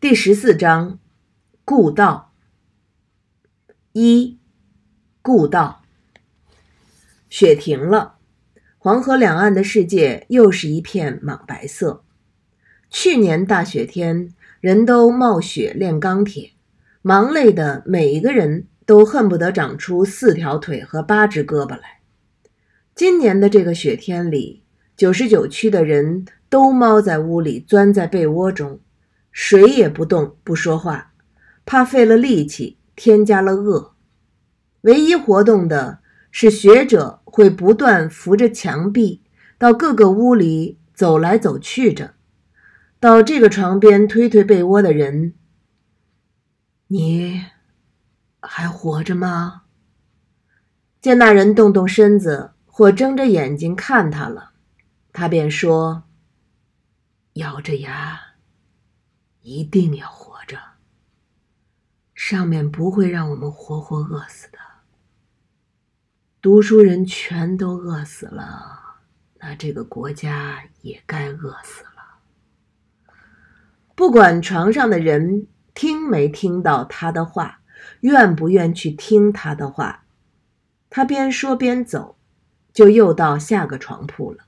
第十四章，故道。一，故道。雪停了，黄河两岸的世界又是一片莽白色。去年大雪天，人都冒雪炼钢铁，忙累的每一个人都恨不得长出四条腿和八只胳膊来。今年的这个雪天里，九十九区的人都猫在屋里，钻在被窝中。谁也不动，不说话，怕费了力气，添加了恶。唯一活动的是学者会不断扶着墙壁，到各个屋里走来走去着，到这个床边推推被窝的人：“你还活着吗？”见那人动动身子或睁着眼睛看他了，他便说：“咬着牙。”一定要活着，上面不会让我们活活饿死的。读书人全都饿死了，那这个国家也该饿死了。不管床上的人听没听到他的话，愿不愿去听他的话，他边说边走，就又到下个床铺了，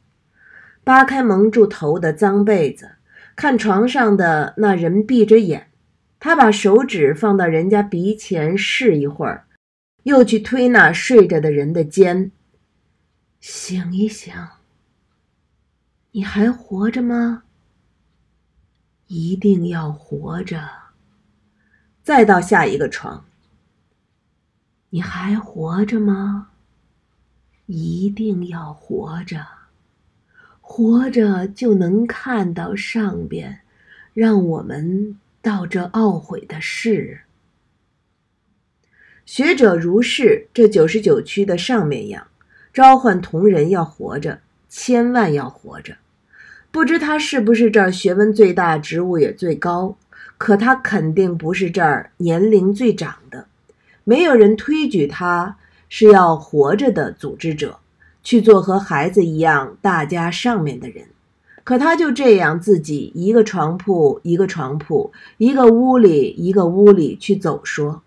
扒开蒙住头的脏被子。看床上的那人闭着眼，他把手指放到人家鼻前试一会儿，又去推那睡着的人的肩。醒一醒，你还活着吗？一定要活着。再到下一个床，你还活着吗？一定要活着。活着就能看到上边，让我们到这懊悔的事。学者如是，这九十九区的上面样，召唤同仁要活着，千万要活着。不知他是不是这儿学问最大，职务也最高，可他肯定不是这儿年龄最长的。没有人推举他是要活着的组织者。去做和孩子一样大家上面的人，可他就这样自己一个床铺一个床铺，一个屋里一个屋里去走说。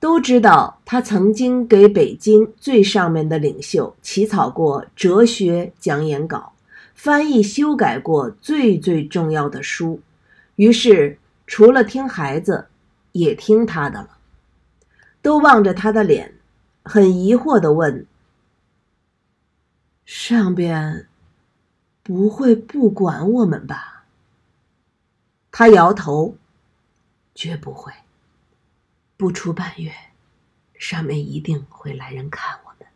都知道他曾经给北京最上面的领袖起草过哲学讲演稿，翻译修改过最最重要的书，于是除了听孩子，也听他的了。都望着他的脸，很疑惑地问。上边不会不管我们吧？他摇头，绝不会。不出半月，上面一定会来人看我们。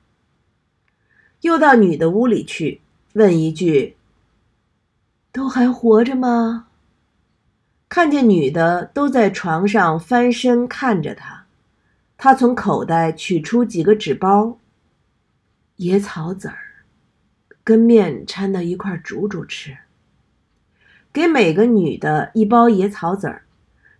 又到女的屋里去，问一句：“都还活着吗？”看见女的都在床上翻身看着他，他从口袋取出几个纸包，野草籽儿。跟面掺到一块煮煮吃。给每个女的一包野草籽儿，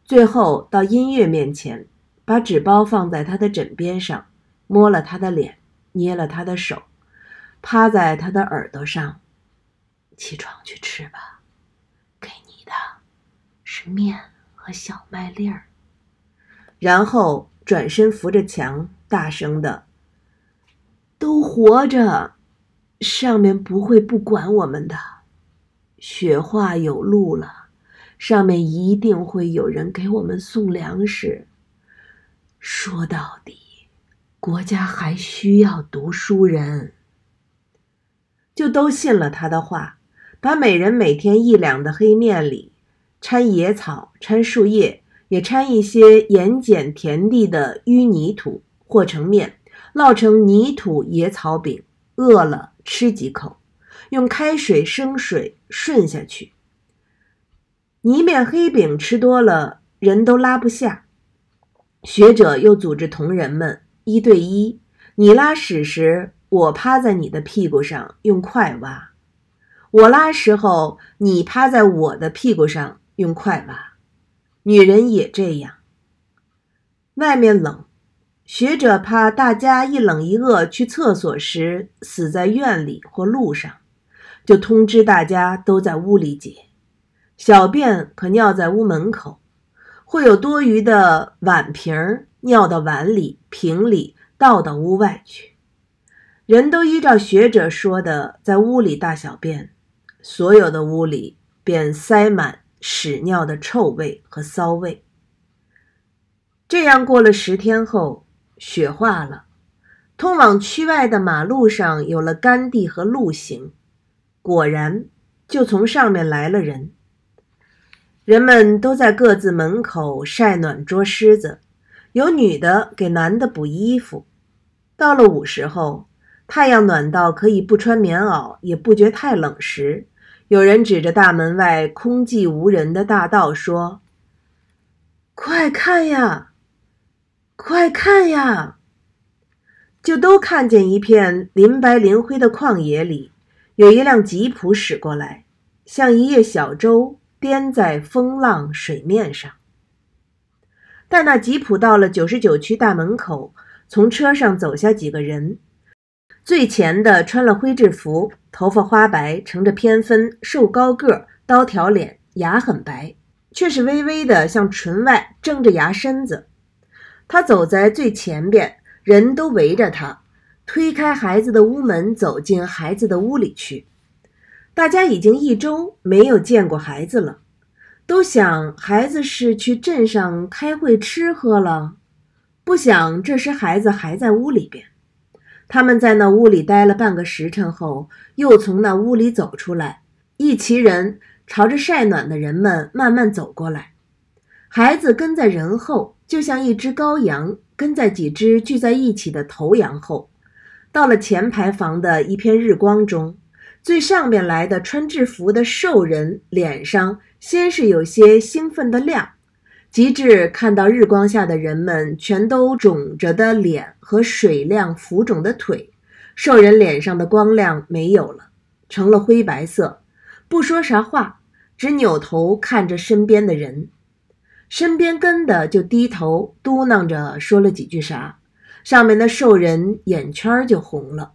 最后到音乐面前，把纸包放在她的枕边上，摸了她的脸，捏了她的手，趴在她的耳朵上，起床去吃吧，给你的是面和小麦粒儿。然后转身扶着墙，大声的：“都活着。”上面不会不管我们的，雪化有路了，上面一定会有人给我们送粮食。说到底，国家还需要读书人，就都信了他的话，把每人每天一两的黑面里掺野草、掺树叶，也掺一些盐碱田地的淤泥土，和成面，烙成泥土野草饼。饿了吃几口，用开水生水顺下去。泥面黑饼吃多了，人都拉不下。学者又组织同仁们一对一，你拉屎时，我趴在你的屁股上用筷挖；我拉时候，你趴在我的屁股上用筷挖。女人也这样。外面冷。学者怕大家一冷一饿去厕所时死在院里或路上，就通知大家都在屋里解。小便可尿在屋门口，会有多余的碗瓶儿尿到碗里、瓶里，倒到屋外去。人都依照学者说的，在屋里大小便，所有的屋里便塞满屎尿的臭味和骚味。这样过了十天后，雪化了，通往区外的马路上有了干地和路行，果然就从上面来了人。人们都在各自门口晒暖捉虱子，有女的给男的补衣服。到了午时后。太阳暖到可以不穿棉袄也不觉太冷时，有人指着大门外空寂无人的大道说：“快看呀，快看呀！”就都看见一片林白林灰的旷野里，有一辆吉普驶过来，像一叶小舟颠在风浪水面上。待那吉普到了九十九区大门口，从车上走下几个人。最前的穿了灰制服，头发花白，乘着偏分，瘦高个，刀条脸，牙很白，却是微微的向唇外正着牙身子。他走在最前边，人都围着他，推开孩子的屋门，走进孩子的屋里去。大家已经一周没有见过孩子了，都想孩子是去镇上开会吃喝了，不想这时孩子还在屋里边。他们在那屋里待了半个时辰后，又从那屋里走出来，一齐人朝着晒暖的人们慢慢走过来。孩子跟在人后，就像一只羔羊跟在几只聚在一起的头羊后。到了前排房的一片日光中，最上边来的穿制服的瘦人脸上先是有些兴奋的亮。极致看到日光下的人们全都肿着的脸和水亮浮肿的腿，瘦人脸上的光亮没有了，成了灰白色。不说啥话，只扭头看着身边的人，身边跟的就低头嘟囔着说了几句啥。上面的兽人眼圈就红了，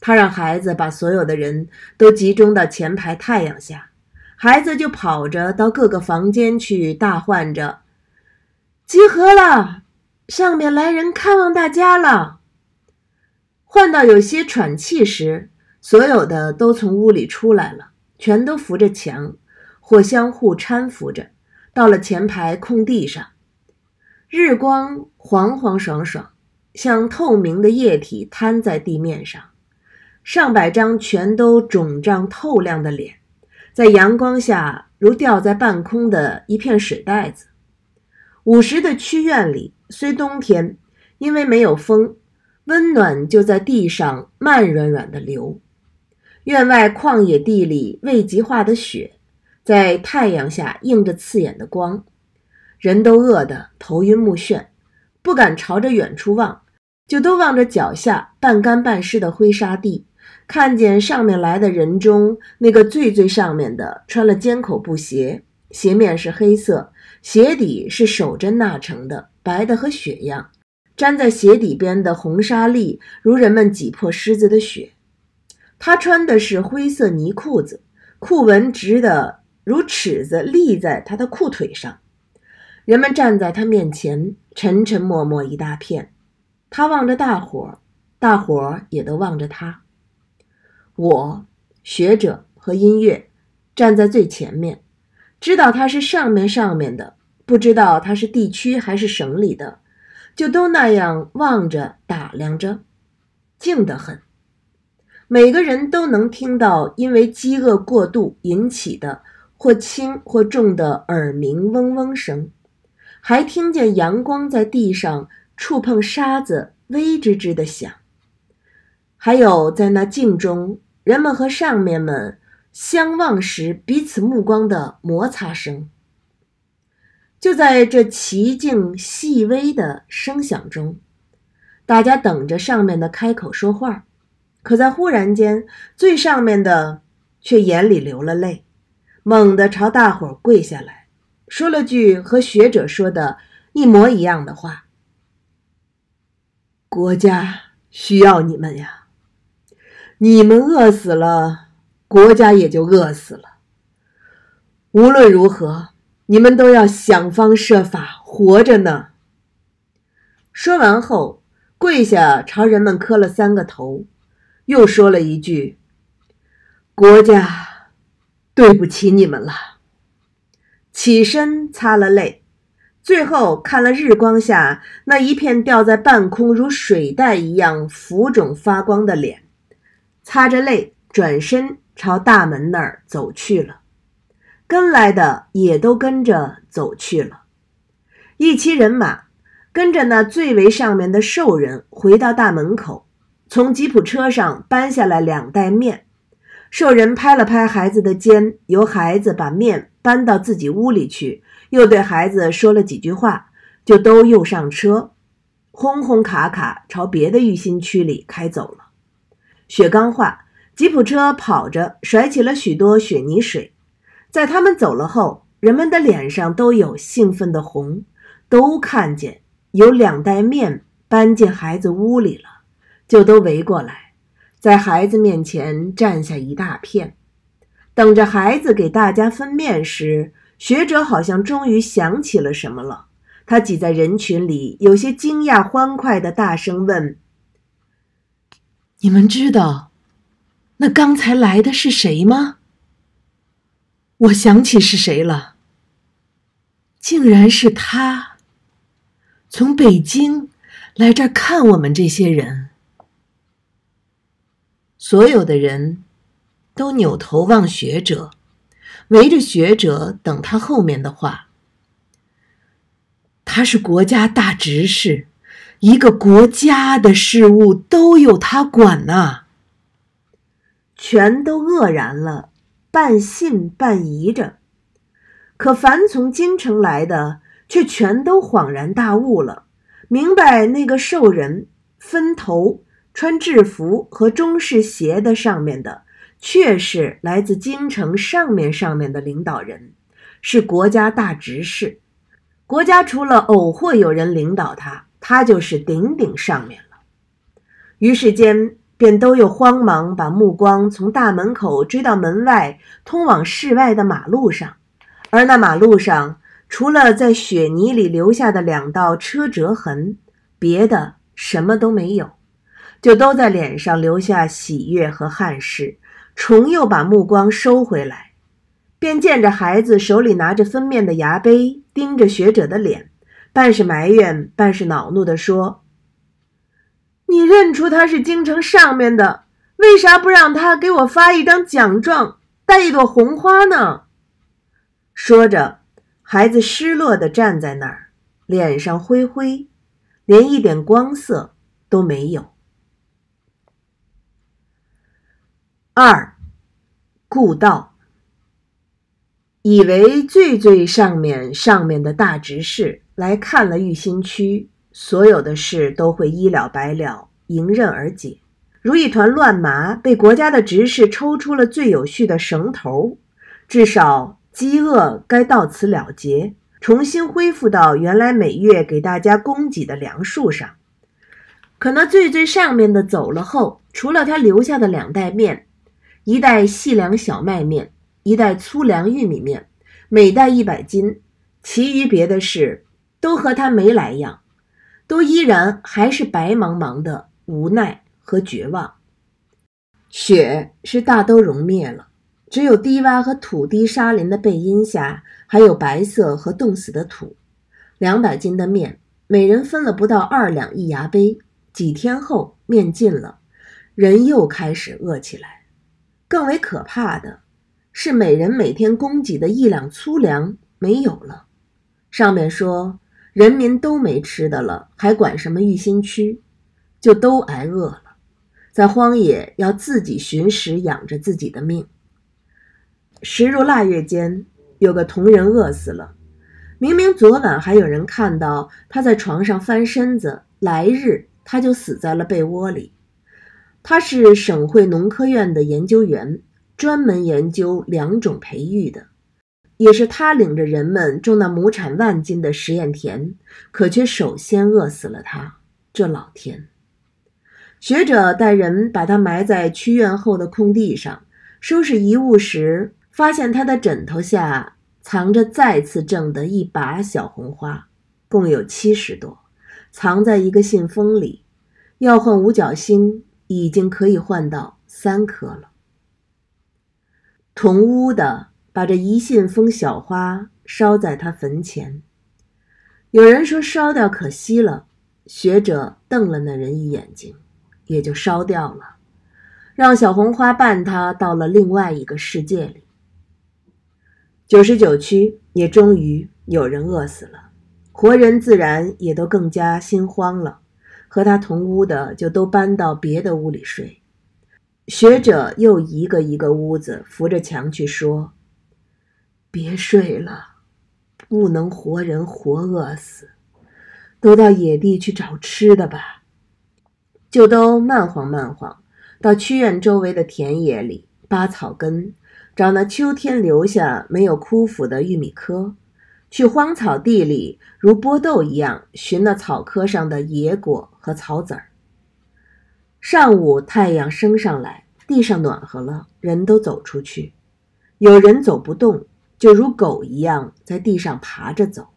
他让孩子把所有的人都集中到前排太阳下。孩子就跑着到各个房间去，大唤着：“集合了！上面来人看望大家了。”唤到有些喘气时，所有的都从屋里出来了，全都扶着墙，或相互搀扶着，到了前排空地上。日光黄黄爽爽，像透明的液体摊在地面上，上百张全都肿胀透亮的脸。在阳光下，如吊在半空的一片水袋子。午时的区院里，虽冬天，因为没有风，温暖就在地上慢软软的流。院外旷野地里未及化的雪，在太阳下映着刺眼的光。人都饿得头晕目眩，不敢朝着远处望，就都望着脚下半干半湿的灰沙地。看见上面来的人中，那个最最上面的穿了尖口布鞋，鞋面是黑色，鞋底是手针纳成的，白的和雪样。粘在鞋底边的红沙粒，如人们挤破狮子的血。他穿的是灰色呢裤子，裤纹直的如尺子立在他的裤腿上。人们站在他面前，沉沉默默一大片。他望着大伙儿，大伙儿也都望着他。我学者和音乐站在最前面，知道他是上面上面的，不知道他是地区还是省里的，就都那样望着打量着，静得很。每个人都能听到因为饥饿过度引起的或轻或重的耳鸣嗡嗡声，还听见阳光在地上触碰沙子微吱吱的响，还有在那静中。人们和上面们相望时，彼此目光的摩擦声。就在这奇静细微的声响中，大家等着上面的开口说话。可在忽然间，最上面的却眼里流了泪，猛地朝大伙儿跪下来，说了句和学者说的一模一样的话：“国家需要你们呀。”你们饿死了，国家也就饿死了。无论如何，你们都要想方设法活着呢。说完后，跪下朝人们磕了三个头，又说了一句：“国家，对不起你们了。”起身擦了泪，最后看了日光下那一片吊在半空如水袋一样浮肿发光的脸，擦着泪转身朝大门那儿走去了。跟来的也都跟着走去了，一骑人马跟着那最为上面的兽人回到大门口，从吉普车上搬下来两袋面。兽人拍了拍孩子的肩，由孩子把面搬到自己屋里去，又对孩子说了几句话，就都又上车，轰轰卡卡朝别的育新区里开走了。雪刚化，吉普车跑着甩起了许多雪泥水。在他们走了后，人们的脸上都有兴奋的红，都看见有两袋面搬进孩子屋里了，就都围过来，在孩子面前站下一大片，等着孩子给大家分面时，学者好像终于想起了什么了，他挤在人群里，有些惊讶欢快的大声问：“你们知道，那刚才来的是谁吗？”我想起是谁了，竟然是他，从北京来这儿看我们这些人。所有的人都扭头望学者，围着学者等他后面的话。他是国家大执事，一个国家的事务都由他管呐。全都愕然了。半信半疑着，可凡从京城来的，却全都恍然大悟了，明白那个兽人分头穿制服和中式鞋的上面的，却是来自京城上面上面的领导人，是国家大执事。国家除了偶或有人领导他，他就是顶顶上面了。于是间。便都又慌忙把目光从大门口追到门外通往室外的马路上，而那马路上除了在雪泥里留下的两道车辙痕，别的什么都没有，就都在脸上留下喜悦和汗湿。重又把目光收回来，便见着孩子手里拿着分面的牙杯，盯着学者的脸，半是埋怨，半是恼怒地说。你认出他是京城上面的，为啥不让他给我发一张奖状，带一朵红花呢？说着，孩子失落地站在那儿，脸上灰灰，连一点光色都没有。二，顾道以为最最上面上面的大执事来看了玉新区。所有的事都会一了百了，迎刃而解，如一团乱麻被国家的执事抽出了最有序的绳头，至少饥饿该到此了结，重新恢复到原来每月给大家供给的粮数上。可那最最上面的走了后，除了他留下的两袋面，一袋细粮小麦面，一袋粗粮玉米面，每袋一百斤，其余别的事都和他没来样。都依然还是白茫茫的无奈和绝望。雪是大都融灭了，只有低洼和土低沙林的背阴下还有白色和冻死的土。两百斤的面，每人分了不到二两一牙杯。几天后，面尽了，人又开始饿起来。更为可怕的是，每人每天供给的一两粗粮没有了。上面说。人民都没吃的了，还管什么育新区？就都挨饿了，在荒野要自己寻食养着自己的命。时入腊月间，有个同人饿死了。明明昨晚还有人看到他在床上翻身子，来日他就死在了被窝里。他是省会农科院的研究员，专门研究两种培育的。也是他领着人们种那亩产万斤的实验田，可却首先饿死了他。这老天！学者带人把他埋在区院后的空地上，收拾遗物时，发现他的枕头下藏着再次挣的一把小红花，共有七十朵，藏在一个信封里。要换五角星，已经可以换到三颗了。同屋的把这一信封小花烧在他坟前。有人说烧掉可惜了，学者瞪了那人一眼睛，也就烧掉了，让小红花伴他到了另外一个世界里。九十九区也终于有人饿死了，活人自然也都更加心慌了。和他同屋的就都搬到别的屋里睡。学者又一个一个屋子扶着墙去说：“别睡了，不能活人活饿死，都到野地去找吃的吧。”就都慢晃慢晃到区院周围的田野里扒草根，找那秋天留下没有枯腐的玉米窠。去荒草地里，如剥豆一样寻那草棵上的野果和草籽儿。上午太阳升上来，地上暖和了，人都走出去。有人走不动，就如狗一样在地上爬着走。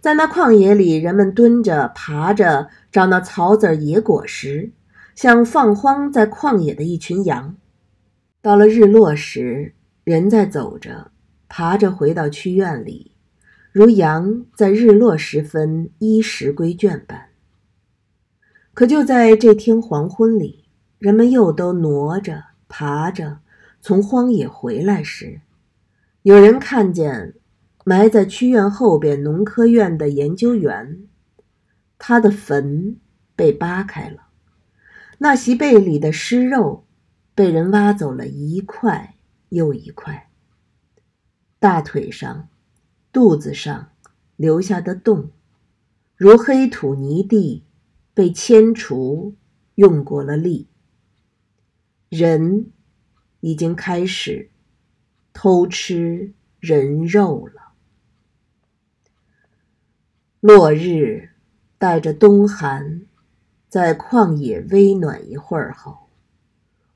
在那旷野里，人们蹲着、爬着找那草籽野果实，像放荒在旷野的一群羊。到了日落时，人在走着、爬着回到区院里。如羊在日落时分依时归圈般。可就在这天黄昏里，人们又都挪着、爬着从荒野回来时，有人看见埋在区院后边农科院的研究员，他的坟被扒开了，那席被里的尸肉被人挖走了一块又一块，大腿上。肚子上留下的洞，如黑土泥地，被迁除，用过了力。人已经开始偷吃人肉了。落日带着冬寒，在旷野微暖一会儿后，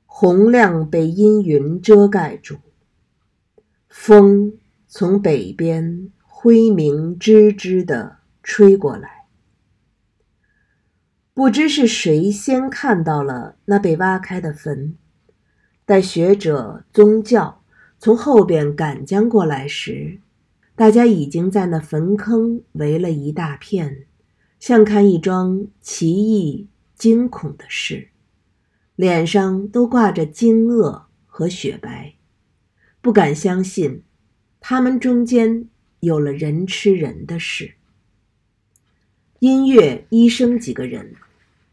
洪亮被阴云遮盖住，风。从北边灰明吱吱地吹过来，不知是谁先看到了那被挖开的坟。待学者、宗教从后边赶将过来时，大家已经在那坟坑围了一大片，像看一桩奇异惊恐的事，脸上都挂着惊愕和雪白，不敢相信。他们中间有了人吃人的事。音乐、医生几个人，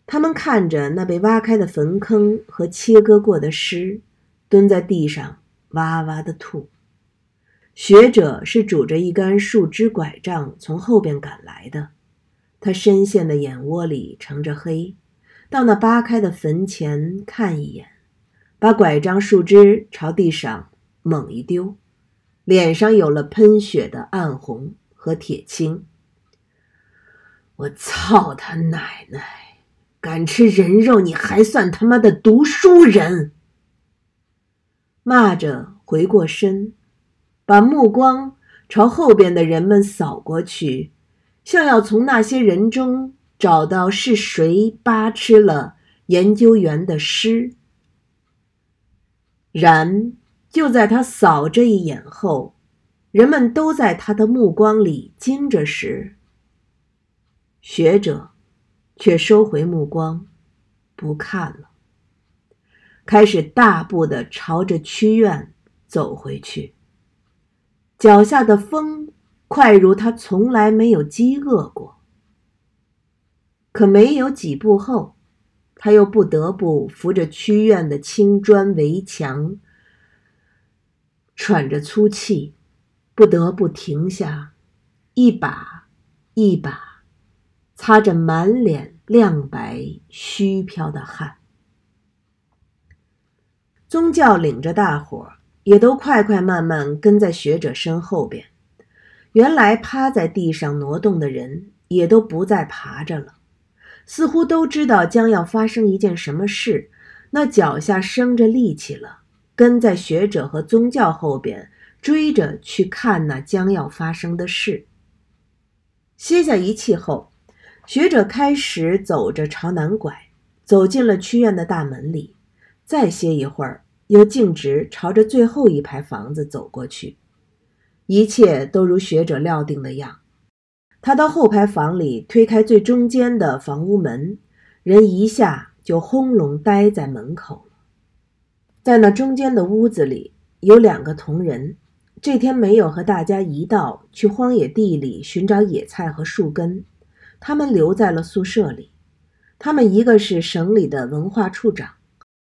他们看着那被挖开的坟坑和切割过的尸，蹲在地上哇哇的吐。学者是拄着一根树枝拐杖从后边赶来的，他深陷的眼窝里盛着黑，到那扒开的坟前看一眼，把拐杖树枝朝地上猛一丢。脸上有了喷血的暗红和铁青。我操他奶奶！敢吃人肉，你还算他妈的读书人？骂着回过身，把目光朝后边的人们扫过去，像要从那些人中找到是谁扒吃了研究员的尸。然。就在他扫这一眼后，人们都在他的目光里惊着时，学者却收回目光，不看了，开始大步的朝着屈院走回去。脚下的风快如他从来没有饥饿过。可没有几步后，他又不得不扶着屈院的青砖围墙。喘着粗气，不得不停下，一把一把擦着满脸亮白虚飘的汗。宗教领着大伙儿，也都快快慢慢跟在学者身后边。原来趴在地上挪动的人，也都不再爬着了，似乎都知道将要发生一件什么事，那脚下生着力气了。跟在学者和宗教后边，追着去看那将要发生的事。歇下一气后，学者开始走着朝南拐，走进了区院的大门里。再歇一会儿，又径直朝着最后一排房子走过去。一切都如学者料定的样。他到后排房里，推开最中间的房屋门，人一下就轰隆呆在门口了。在那中间的屋子里，有两个同仁。这天没有和大家一道去荒野地里寻找野菜和树根，他们留在了宿舍里。他们一个是省里的文化处长，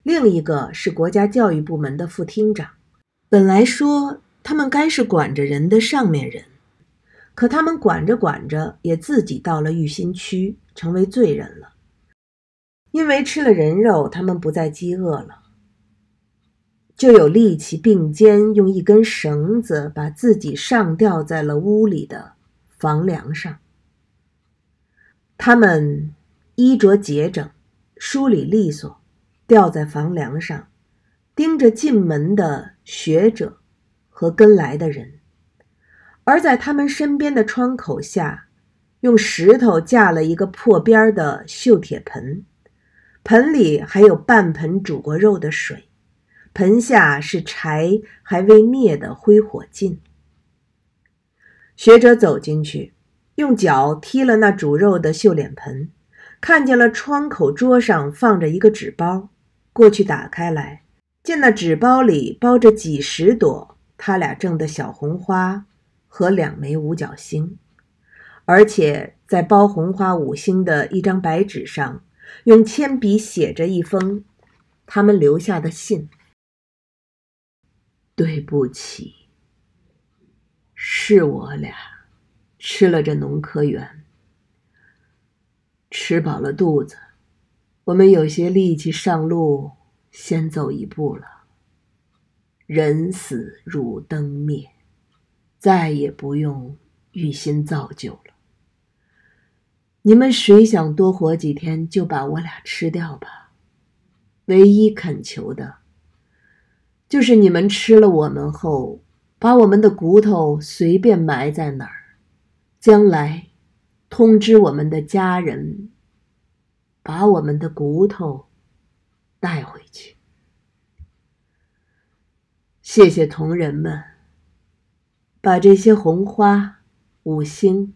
另一个是国家教育部门的副厅长。本来说他们该是管着人的上面人，可他们管着管着也自己到了玉心区，成为罪人了。因为吃了人肉，他们不再饥饿了。就有力气并肩用一根绳子把自己上吊在了屋里的房梁上。他们衣着洁整，梳理利索，吊在房梁上，盯着进门的学者和跟来的人。而在他们身边的窗口下，用石头架了一个破边的锈铁盆，盆里还有半盆煮过肉的水。盆下是柴还未灭的灰火烬。学者走进去，用脚踢了那煮肉的锈脸盆，看见了窗口桌上放着一个纸包，过去打开来，见那纸包里包着几十朵他俩种的小红花和两枚五角星，而且在包红花五星的一张白纸上，用铅笔写着一封他们留下的信。对不起，是我俩吃了这农科园，吃饱了肚子，我们有些力气上路，先走一步了。人死如灯灭，再也不用玉心造就了。你们谁想多活几天，就把我俩吃掉吧。唯一恳求的。就是你们吃了我们后，把我们的骨头随便埋在哪儿，将来通知我们的家人，把我们的骨头带回去。谢谢同仁们，把这些红花、五星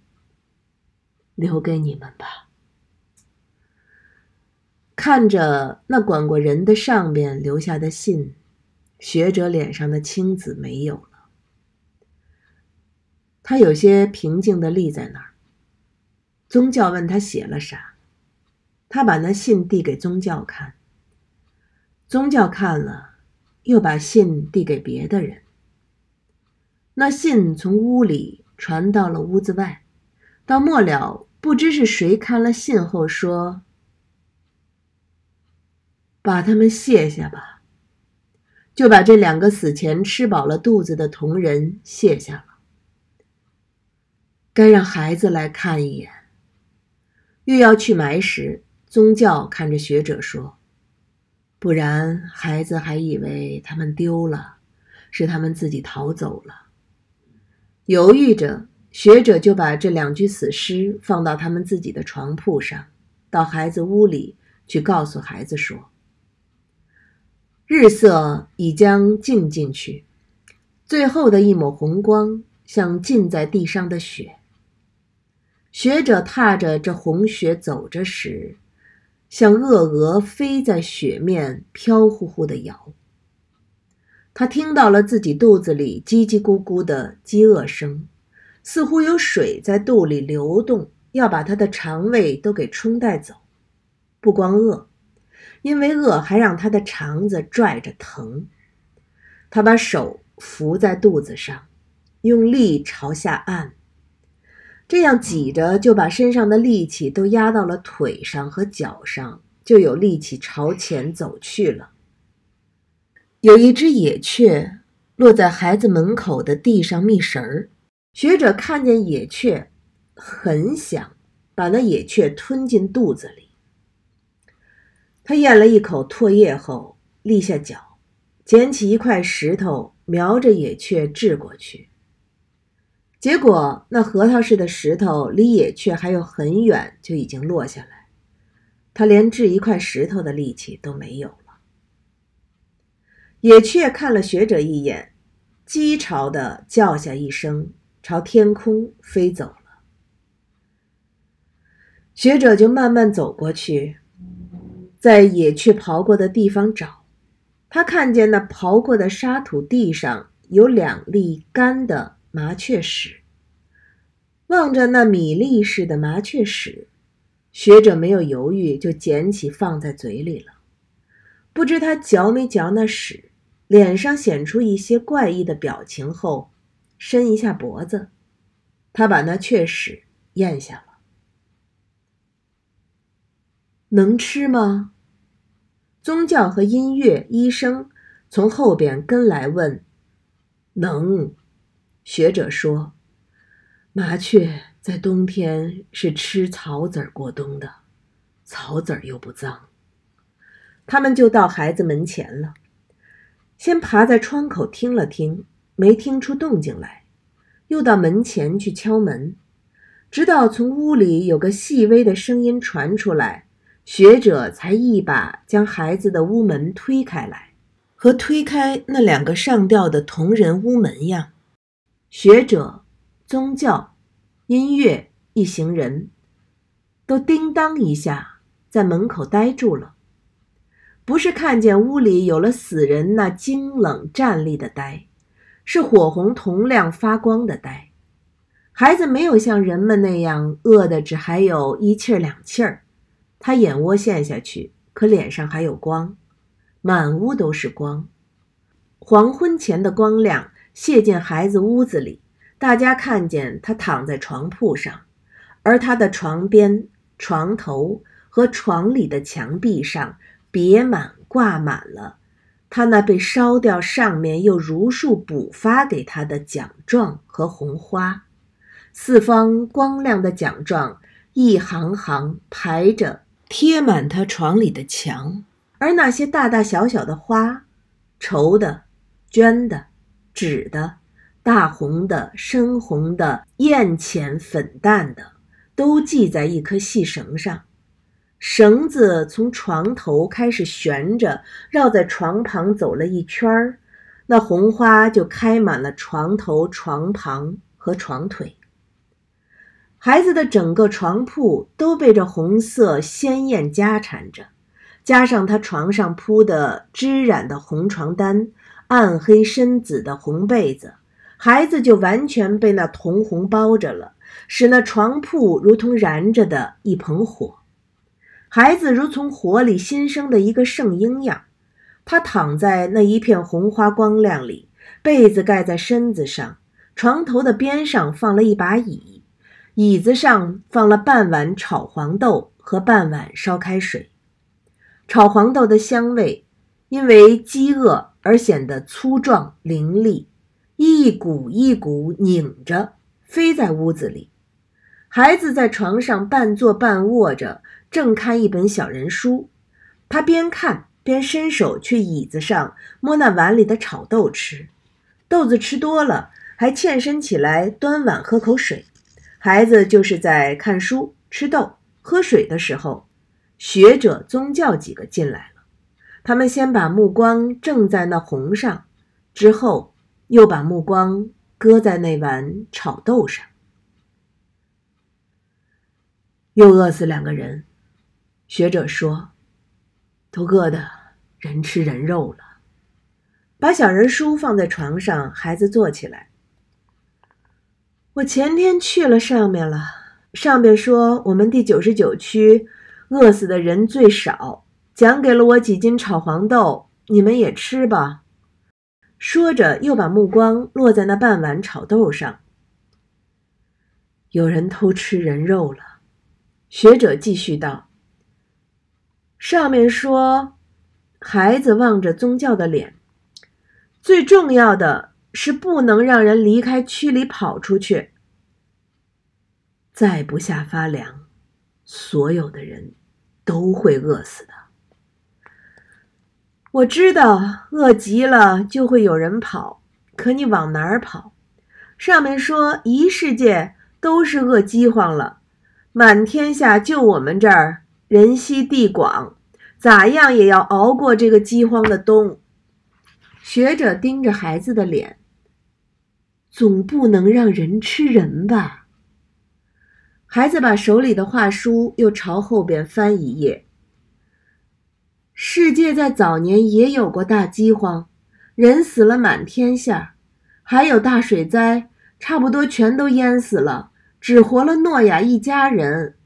留给你们吧。看着那管过人的上面留下的信。学者脸上的青紫没有了，他有些平静的立在那儿。宗教问他写了啥，他把那信递给宗教看。宗教看了，又把信递给别的人。那信从屋里传到了屋子外，到末了，不知是谁看了信后说：“把他们卸下吧。”就把这两个死前吃饱了肚子的同人卸下了。该让孩子来看一眼。欲要去埋时，宗教看着学者说：“不然孩子还以为他们丢了，是他们自己逃走了。”犹豫着，学者就把这两具死尸放到他们自己的床铺上，到孩子屋里去告诉孩子说。日色已将浸进去，最后的一抹红光像浸在地上的雪。学者踏着这红雪走着时，像恶鹅飞在雪面，飘忽忽的摇。他听到了自己肚子里叽叽咕咕的饥饿声，似乎有水在肚里流动，要把他的肠胃都给冲带走。不光饿。因为饿，还让他的肠子拽着疼。他把手扶在肚子上，用力朝下按，这样挤着就把身上的力气都压到了腿上和脚上，就有力气朝前走去了。有一只野雀落在孩子门口的地上觅食儿，学者看见野雀，很想把那野雀吞进肚子里。他咽了一口唾液后，立下脚，捡起一块石头瞄着野雀掷过去。结果，那核桃似的石头离野雀还有很远，就已经落下来。他连掷一块石头的力气都没有了。野雀看了学者一眼，讥嘲的叫下一声，朝天空飞走了。学者就慢慢走过去，在野雀刨过的地方找。他看见那刨过的沙土地上有两粒干的。麻雀屎，望着那米粒似的麻雀屎，学者没有犹豫，就捡起放在嘴里了。不知他嚼没嚼那屎，脸上显出一些怪异的表情后，伸一下脖子，他把那雀屎咽下了。能吃吗？宗教和音乐医生从后边跟来问：“能。”学者说：“麻雀在冬天是吃草籽儿过冬的，草籽儿又不脏。”他们就到孩子门前了，先爬在窗口听了听，没听出动静来，又到门前去敲门，直到从屋里有个细微的声音传出来，学者才一把将孩子的屋门推开来，和推开那两个上吊的铜人屋门样。学者、宗教、音乐一行人，都叮当一下在门口呆住了。不是看见屋里有了死人那惊冷站立的呆，是火红铜亮发光的呆。孩子没有像人们那样饿得只还有一气儿两气儿，他眼窝陷下去，可脸上还有光，满屋都是光。黄昏前的光亮。卸进孩子屋子里，大家看见他躺在床铺上，而他的床边、床头和床里的墙壁上别满、挂满了他那被烧掉、上面又如数补发给他的奖状和红花。四方光亮的奖状一行行排着，贴满他床里的墙，而那些大大小小的花，绸的、绢的。纸的、大红的、深红的、艳浅粉淡的，都系在一颗细绳上。绳子从床头开始悬着，绕在床旁走了一圈儿，那红花就开满了床头、床旁和床腿。孩子的整个床铺都被这红色鲜艳夹缠着，加上他床上铺的织染的红床单。暗黑深紫的红被子，孩子就完全被那铜红包着了，使那床铺如同燃着的一盆火。孩子如从火里新生的一个圣婴样，他躺在那一片红花光亮里，被子盖在身子上，床头的边上放了一把椅，椅子上放了半碗炒黄豆和半碗烧开水。炒黄豆的香味，因为饥饿。而显得粗壮凌厉，一股一股拧着飞在屋子里。孩子在床上半坐半卧着，正看一本小人书。他边看边伸手去椅子上摸那碗里的炒豆吃，豆子吃多了，还欠身起来端碗喝口水。孩子就是在看书、吃豆、喝水的时候，学者、宗教几个进来了。他们先把目光正在那红上，之后又把目光搁在那碗炒豆上，又饿死两个人。学者说：“都饿得人吃人肉了。”把小人书放在床上，孩子坐起来。我前天去了上面了，上面说我们第九十九区饿死的人最少。奖给了我几斤炒黄豆，你们也吃吧。说着，又把目光落在那半碗炒豆上。有人偷吃人肉了。学者继续道：“上面说，孩子望着宗教的脸，最重要的是不能让人离开区里跑出去。再不下发粮，所有的人都会饿死的。”我知道饿极了就会有人跑，可你往哪儿跑？上面说一世界都是饿饥荒了，满天下就我们这儿人稀地广，咋样也要熬过这个饥荒的冬。学者盯着孩子的脸，总不能让人吃人吧？孩子把手里的画书又朝后边翻一页。世界在早年也有过大饥荒，人死了满天下，还有大水灾，差不多全都淹死了，只活了诺亚一家人。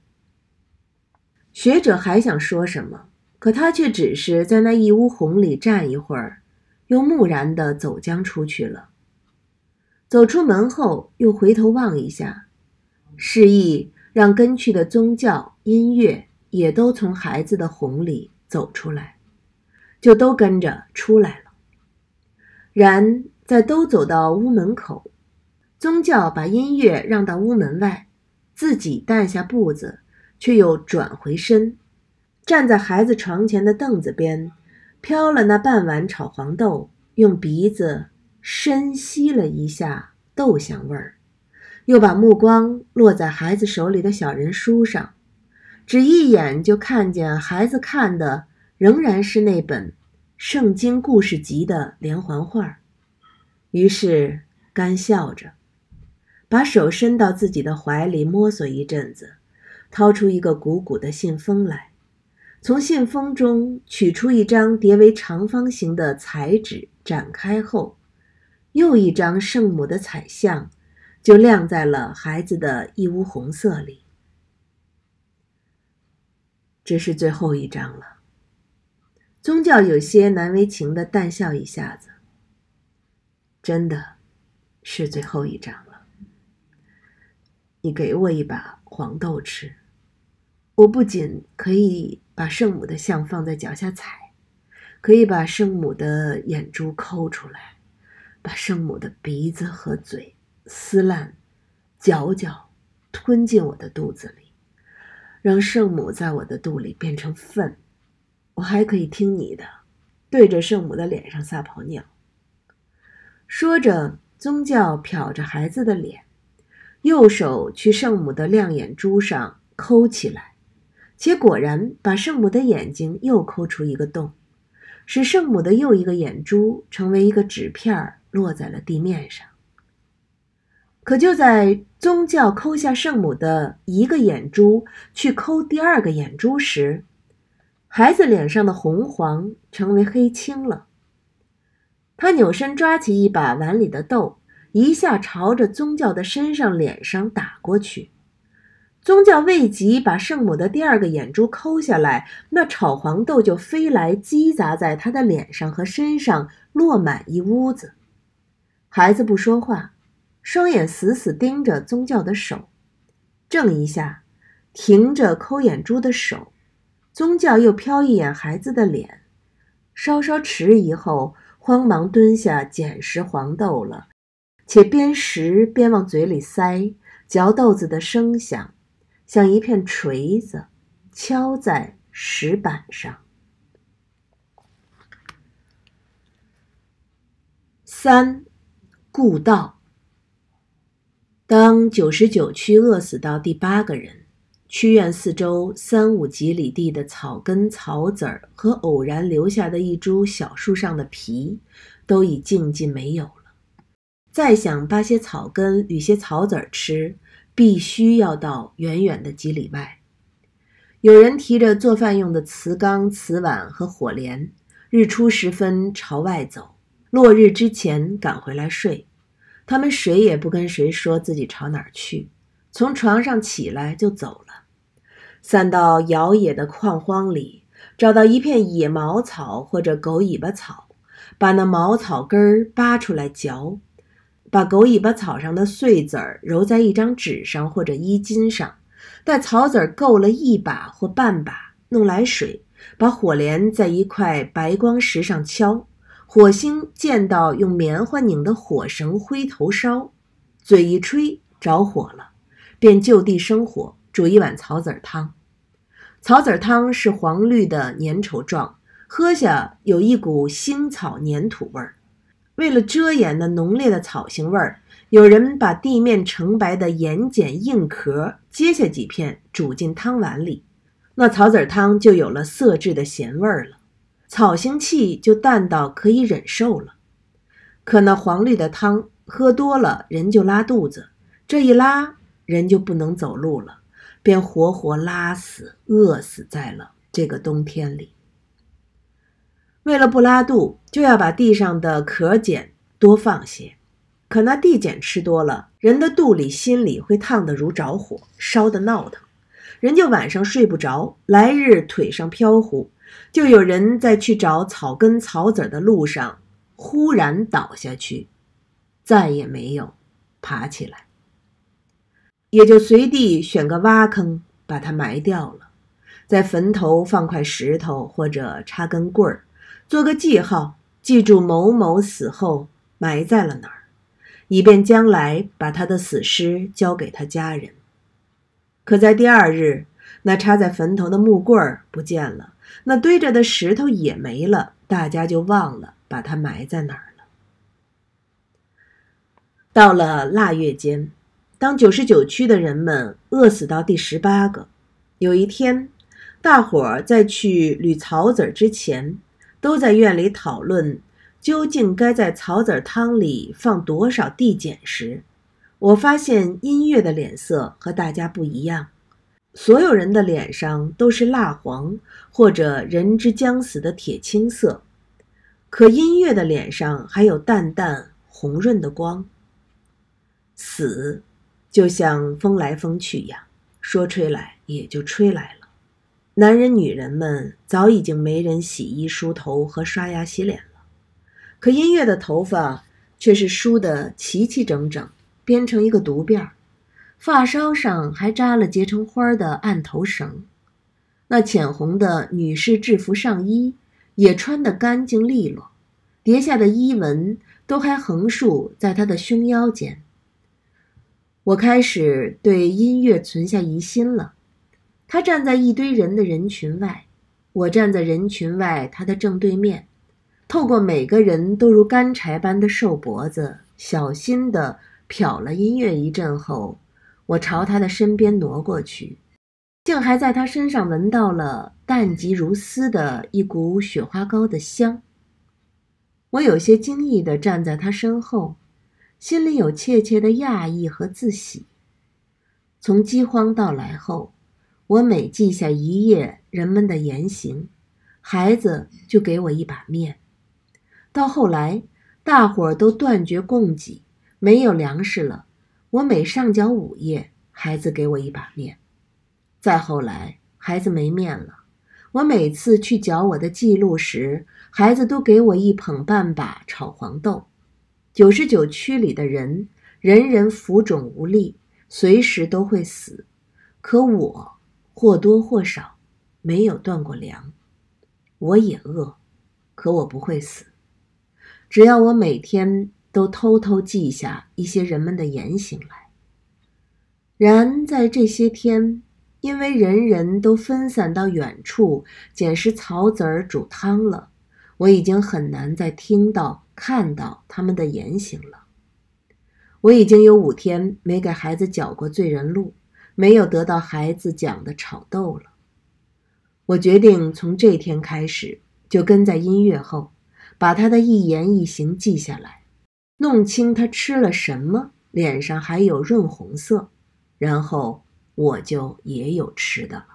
学者还想说什么，可他却只是在那一屋红里站一会儿，又木然地走将出去了。走出门后，又回头望一下，示意让跟去的宗教、音乐也都从孩子的红里。走出来，就都跟着出来了。然在都走到屋门口，宗教把音乐让到屋门外，自己带下步子，却又转回身，站在孩子床前的凳子边，飘了那半碗炒黄豆，用鼻子深吸了一下豆香味儿，又把目光落在孩子手里的小人书上。只一眼就看见孩子看的仍然是那本《圣经故事集》的连环画，于是干笑着，把手伸到自己的怀里摸索一阵子，掏出一个鼓鼓的信封来，从信封中取出一张叠为长方形的彩纸，展开后，又一张圣母的彩像就亮在了孩子的一屋红色里。这是最后一章了。宗教有些难为情的淡笑一下子。真的，是最后一章了。你给我一把黄豆吃，我不仅可以把圣母的像放在脚下踩，可以把圣母的眼珠抠出来，把圣母的鼻子和嘴撕烂，嚼嚼，吞进我的肚子里。让圣母在我的肚里变成粪，我还可以听你的，对着圣母的脸上撒泡尿。说着，宗教瞟着孩子的脸，右手去圣母的亮眼珠上抠起来，且果然把圣母的眼睛又抠出一个洞，使圣母的又一个眼珠成为一个纸片落在了地面上。可就在宗教抠下圣母的一个眼珠，去抠第二个眼珠时，孩子脸上的红黄成为黑青了。他扭身抓起一把碗里的豆，一下朝着宗教的身上、脸上打过去。宗教未及把圣母的第二个眼珠抠下来，那炒黄豆就飞来，击砸在他的脸上和身上，落满一屋子。孩子不说话。双眼死死盯着宗教的手，怔一下，停着抠眼珠的手，宗教又瞟一眼孩子的脸，稍稍迟疑后，慌忙蹲下捡拾黄豆了，且边拾边往嘴里塞，嚼豆子的声响，像一片锤子敲在石板上。三，故道。当九十九区饿死到第八个人，区院四周三五几里地的草根、草籽儿和偶然留下的一株小树上的皮，都已静尽没有了。再想扒些草根、捋些草籽儿吃，必须要到远远的几里外。有人提着做饭用的瓷缸、瓷碗和火镰，日出时分朝外走，落日之前赶回来睡。他们谁也不跟谁说自己朝哪儿去，从床上起来就走了，散到遥野的旷荒里，找到一片野茅草或者狗尾巴草，把那茅草根儿扒出来嚼，把狗尾巴草上的碎籽儿揉在一张纸上或者衣襟上，待草籽儿够了一把或半把，弄来水，把火镰在一块白光石上敲。火星见到用棉花拧的火绳灰头烧，嘴一吹着火了，便就地生火煮一碗草籽汤。草籽汤是黄绿的粘稠状，喝下有一股腥草粘土味儿。为了遮掩那浓烈的草腥味儿，有人把地面呈白的盐碱硬壳揭下几片，煮进汤碗里，那草籽汤就有了色质的咸味儿了，草腥气就淡到可以忍受了。可那黄绿的汤喝多了，人就拉肚子，这一拉，人就不能走路了，便活活拉死、饿死在了这个冬天里。为了不拉肚，就要把地上的壳碱多放些。可那地碱吃多了，人的肚里、心里会烫得如着火，烧得闹腾，人就晚上睡不着，来日腿上飘忽。就有人在去找草根、草籽的路上，忽然倒下去，再也没有爬起来，也就随地选个挖坑把它埋掉了，在坟头放块石头或者插根棍儿。做个记号，记住某某死后埋在了哪儿，以便将来把他的死尸交给他家人。可在第二日，那插在坟头的木棍儿不见了，那堆着的石头也没了，大家就忘了把它埋在哪儿了。到了腊月间，当九十九区的人们饿死到第十八个，有一天，大伙儿在去捋草籽儿之前。都在院里讨论，究竟该在草籽汤里放多少地碱时，我发现音乐的脸色和大家不一样。所有人的脸上都是蜡黄或者人之将死的铁青色，可音乐的脸上还有淡淡红润的光。死，就像风来风去一样，说吹来也就吹来了。男人、女人们早已经没人洗衣、梳头和刷牙、洗脸了，可音乐的头发却是梳得齐齐整整，编成一个独辫儿，发梢上还扎了结成花的案头绳。那浅红的女士制服上衣也穿得干净利落，叠下的衣纹都还横竖在她的胸腰间。我开始对音乐存下疑心了。他站在一堆人的人群外，我站在人群外，他的正对面。透过每个人都如干柴般的瘦脖子，小心地瞟了音乐一阵后，我朝他的身边挪过去，竟还在他身上闻到了淡极如丝的一股雪花膏的香。我有些惊异地站在他身后，心里有怯怯的讶异和自喜。从饥荒到来后。我每记下一夜人们的言行，孩子就给我一把面。到后来，大伙儿都断绝供给，没有粮食了。我每上缴五页，孩子给我一把面。再后来，孩子没面了。我每次去缴我的记录时，孩子都给我一捧半把炒黄豆。九十九区里的人，人人浮肿无力，随时都会死。可我。或多或少，没有断过粮。我也饿，可我不会死。只要我每天都偷偷记下一些人们的言行来。然在这些天，因为人人都分散到远处捡拾草籽儿煮汤了，我已经很难再听到、看到他们的言行了。我已经有五天没给孩子缴过罪人录。没有得到孩子讲的炒豆了。我决定从这天开始就跟在音乐后，把他的一言一行记下来，弄清他吃了什么，脸上还有润红色，然后我就也有吃的了，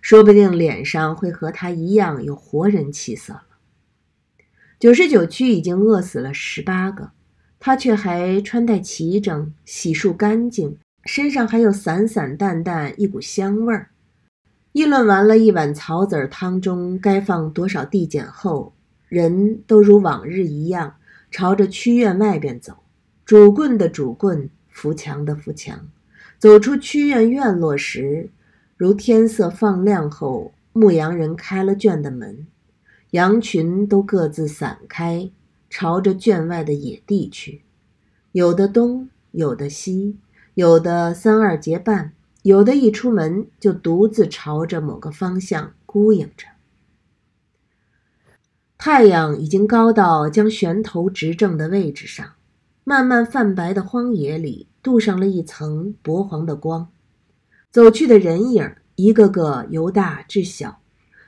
说不定脸上会和他一样有活人气色了。九十九区已经饿死了十八个，他却还穿戴齐整，洗漱干净。身上还有散散淡淡一股香味儿。议论完了一碗草籽汤中该放多少地碱后，人都如往日一样朝着曲院外边走。主棍的主棍，扶墙的扶墙。走出曲院院落时，如天色放亮后，牧羊人开了圈的门，羊群都各自散开，朝着圈外的野地去，有的东，有的西。有的三二结伴，有的一出门就独自朝着某个方向孤影着。太阳已经高到将悬头直正的位置上，慢慢泛白的荒野里镀上了一层薄黄的光。走去的人影，一个个由大至小，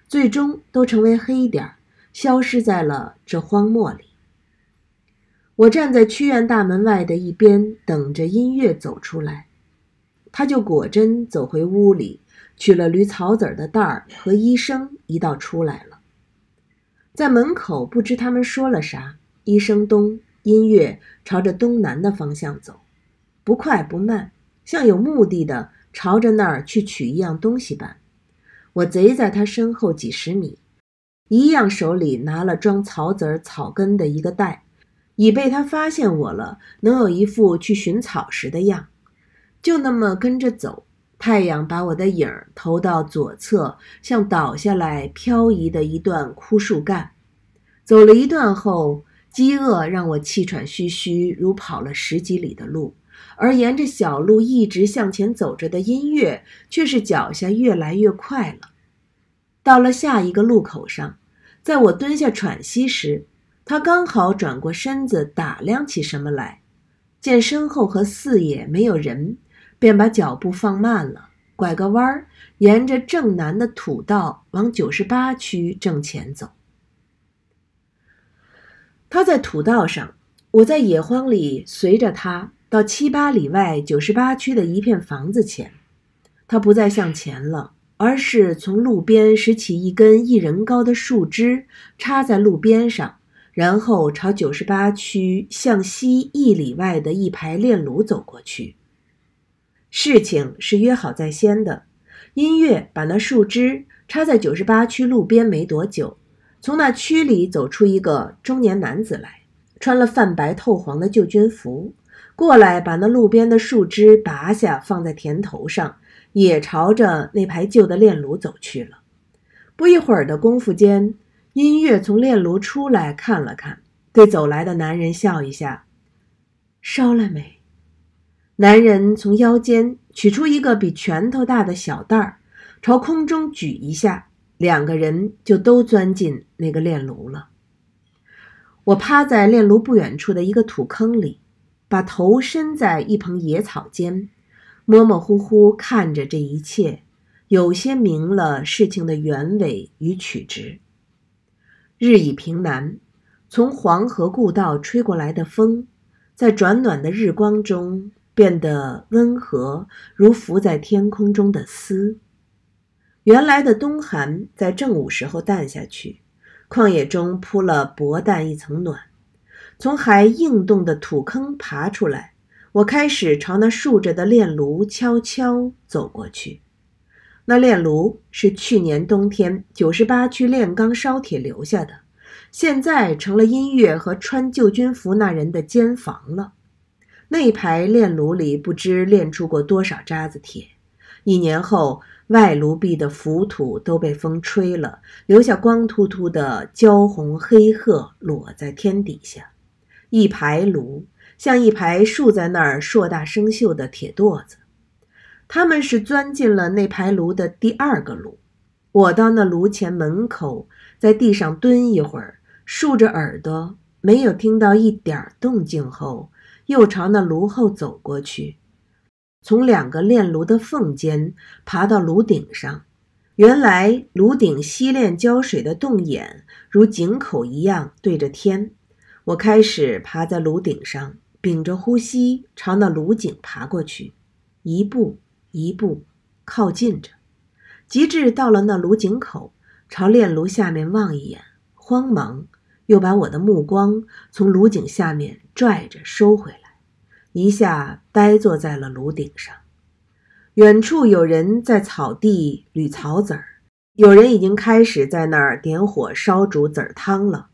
最终都成为黑点，消失在了这荒漠里。我站在曲院大门外的一边，等着音乐走出来。他就果真走回屋里，取了驴草籽的袋儿，和医生一道出来了。在门口，不知他们说了啥。一声东，音乐朝着东南的方向走，不快不慢，像有目的的朝着那儿去取一样东西般。我贼在他身后几十米，一样手里拿了装草籽儿草根的一个袋，以备他发现我了，能有一副去寻草时的样。就那么跟着走，太阳把我的影儿投到左侧，像倒下来漂移的一段枯树干。走了一段后，饥饿让我气喘吁吁，如跑了十几里的路。而沿着小路一直向前走着的音乐，却是脚下越来越快了。到了下一个路口上，在我蹲下喘息时，他刚好转过身子打量起什么来，见身后和四野没有人。便把脚步放慢了，拐个弯儿，沿着正南的土道往九十八区正前走。他在土道上，我在野荒里随着他到七八里外九十八区的一片房子前。他不再向前了，而是从路边拾起一根一人高的树枝，插在路边上，然后朝九十八区向西一里外的一排炼炉走过去。事情是约好在先的。音乐把那树枝插在九十八区路边没多久，从那区里走出一个中年男子来，穿了泛白透黄的旧军服，过来把那路边的树枝拔下，放在田头上，也朝着那排旧的炼炉走去了。不一会儿的功夫间，音乐从炼炉出来看了看，对走来的男人笑一下：“烧了没？”男人从腰间取出一个比拳头大的小袋儿，朝空中举一下，两个人就都钻进那个炼炉了。我趴在炼炉不远处的一个土坑里，把头伸在一蓬野草间，模模糊糊看着这一切，有些明了事情的原委与曲直。日已平南，从黄河故道吹过来的风，在转暖的日光中。变得温和，如浮在天空中的丝。原来的冬寒在正午时候淡下去，旷野中铺了薄淡一层暖。从还硬冻的土坑爬出来，我开始朝那竖着的炼炉悄悄走过去。那炼炉是去年冬天九十八区炼钢烧铁留下的，现在成了音乐和穿旧军服那人的间房了。那排炼炉里不知炼出过多少渣子铁，一年后外炉壁的浮土都被风吹了，留下光秃秃的焦红黑褐裸在天底下。一排炉像一排竖在那儿硕大生锈的铁垛子，他们是钻进了那排炉的第二个炉。我到那炉前门口，在地上蹲一会儿，竖着耳朵，没有听到一点动静后。又朝那炉后走过去，从两个炼炉的缝间爬到炉顶上。原来炉顶吸炼胶水的洞眼如井口一样对着天。我开始爬在炉顶上，屏着呼吸朝那炉井爬过去，一步一步靠近着，及至到了那炉井口，朝炼炉下面望一眼，慌忙又把我的目光从炉井下面拽着收回来。一下呆坐在了炉顶上，远处有人在草地捋草籽儿，有人已经开始在那儿点火烧煮籽儿汤了。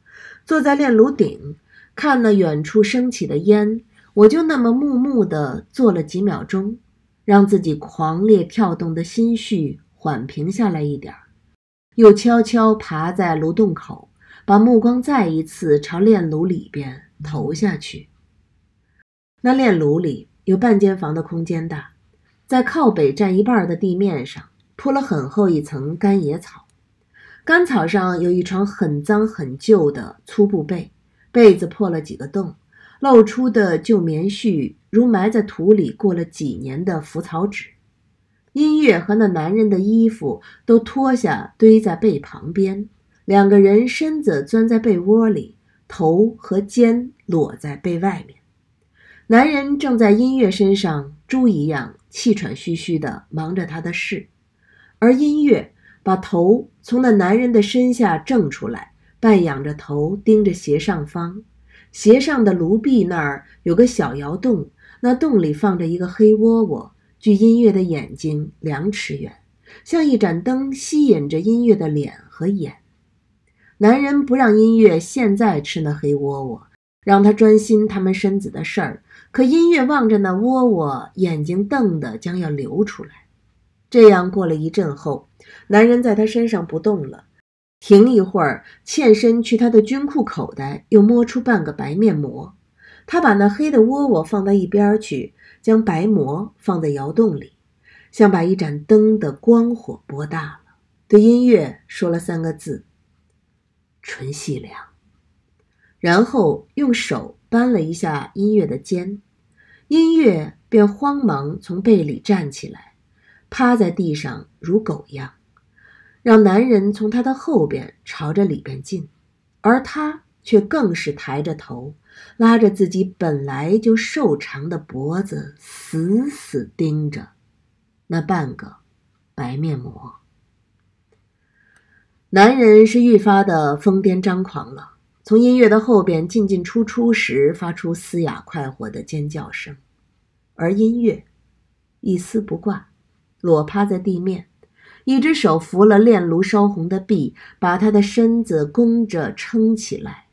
坐在炼炉顶，看那远处升起的烟，我就那么木木地坐了几秒钟，让自己狂烈跳动的心绪缓平下来一点儿，又悄悄爬在炉洞口，把目光再一次朝炼炉里边投下去。那炼炉里有半间房的空间大，在靠北占一半的地面上铺了很厚一层干野草，干草上有一床很脏很旧的粗布被，被子破了几个洞，露出的旧棉絮如埋在土里过了几年的浮草纸。音乐和那男人的衣服都脱下堆在被旁边，两个人身子钻在被窝里，头和肩裸在被外面。男人正在音乐身上猪一样气喘吁吁地忙着他的事，而音乐。把头从那男人的身下正出来，半仰着头盯着斜上方。斜上的炉壁那儿有个小窑洞，那洞里放着一个黑窝窝，距音乐的眼睛两尺远，像一盏灯吸引着音乐的脸和眼。男人不让音乐现在吃那黑窝窝，让他专心他们身子的事儿。可音乐望着那窝窝，眼睛瞪得将要流出来。这样过了一阵后，男人在他身上不动了，停一会儿，欠身去他的军裤口袋，又摸出半个白面膜。他把那黑的窝窝放到一边去，将白膜放在窑洞里，像把一盏灯的光火拨大了。对音乐说了三个字：“纯细凉。”然后用手扳了一下音乐的肩，音乐便慌忙从被里站起来。趴在地上如狗一样，让男人从他的后边朝着里边进，而他却更是抬着头，拉着自己本来就瘦长的脖子，死死盯着那半个白面膜。男人是愈发的疯癫张狂了，从音乐的后边进进出出时，发出嘶哑快活的尖叫声，而音乐一丝不挂。裸趴在地面，一只手扶了炼炉烧红的壁，把他的身子弓着撑起来；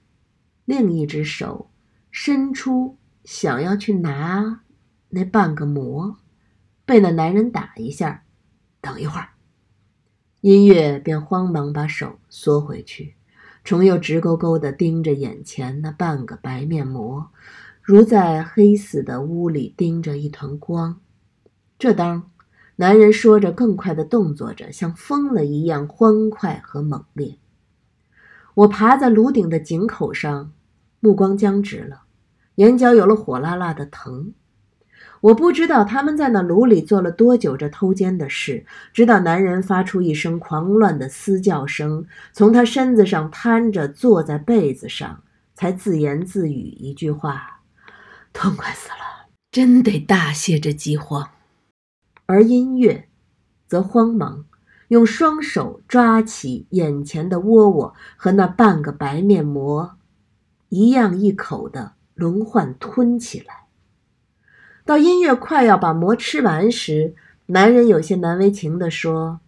另一只手伸出，想要去拿那半个馍，被那男人打一下。等一会儿，音乐便慌忙把手缩回去，重又直勾勾地盯着眼前那半个白面膜，如在黑死的屋里盯着一团光。这当。男人说着，更快的动作着，像疯了一样欢快和猛烈。我爬在炉顶的井口上，目光僵直了，眼角有了火辣辣的疼。我不知道他们在那炉里做了多久这偷奸的事，直到男人发出一声狂乱的嘶叫声，从他身子上瘫着坐在被子上，才自言自语一句话：“痛快死了，真得大谢这饥荒。”而音乐，则慌忙用双手抓起眼前的窝窝和那半个白面膜，一样一口的轮换吞起来。到音乐快要把馍吃完时，男人有些难为情地说：“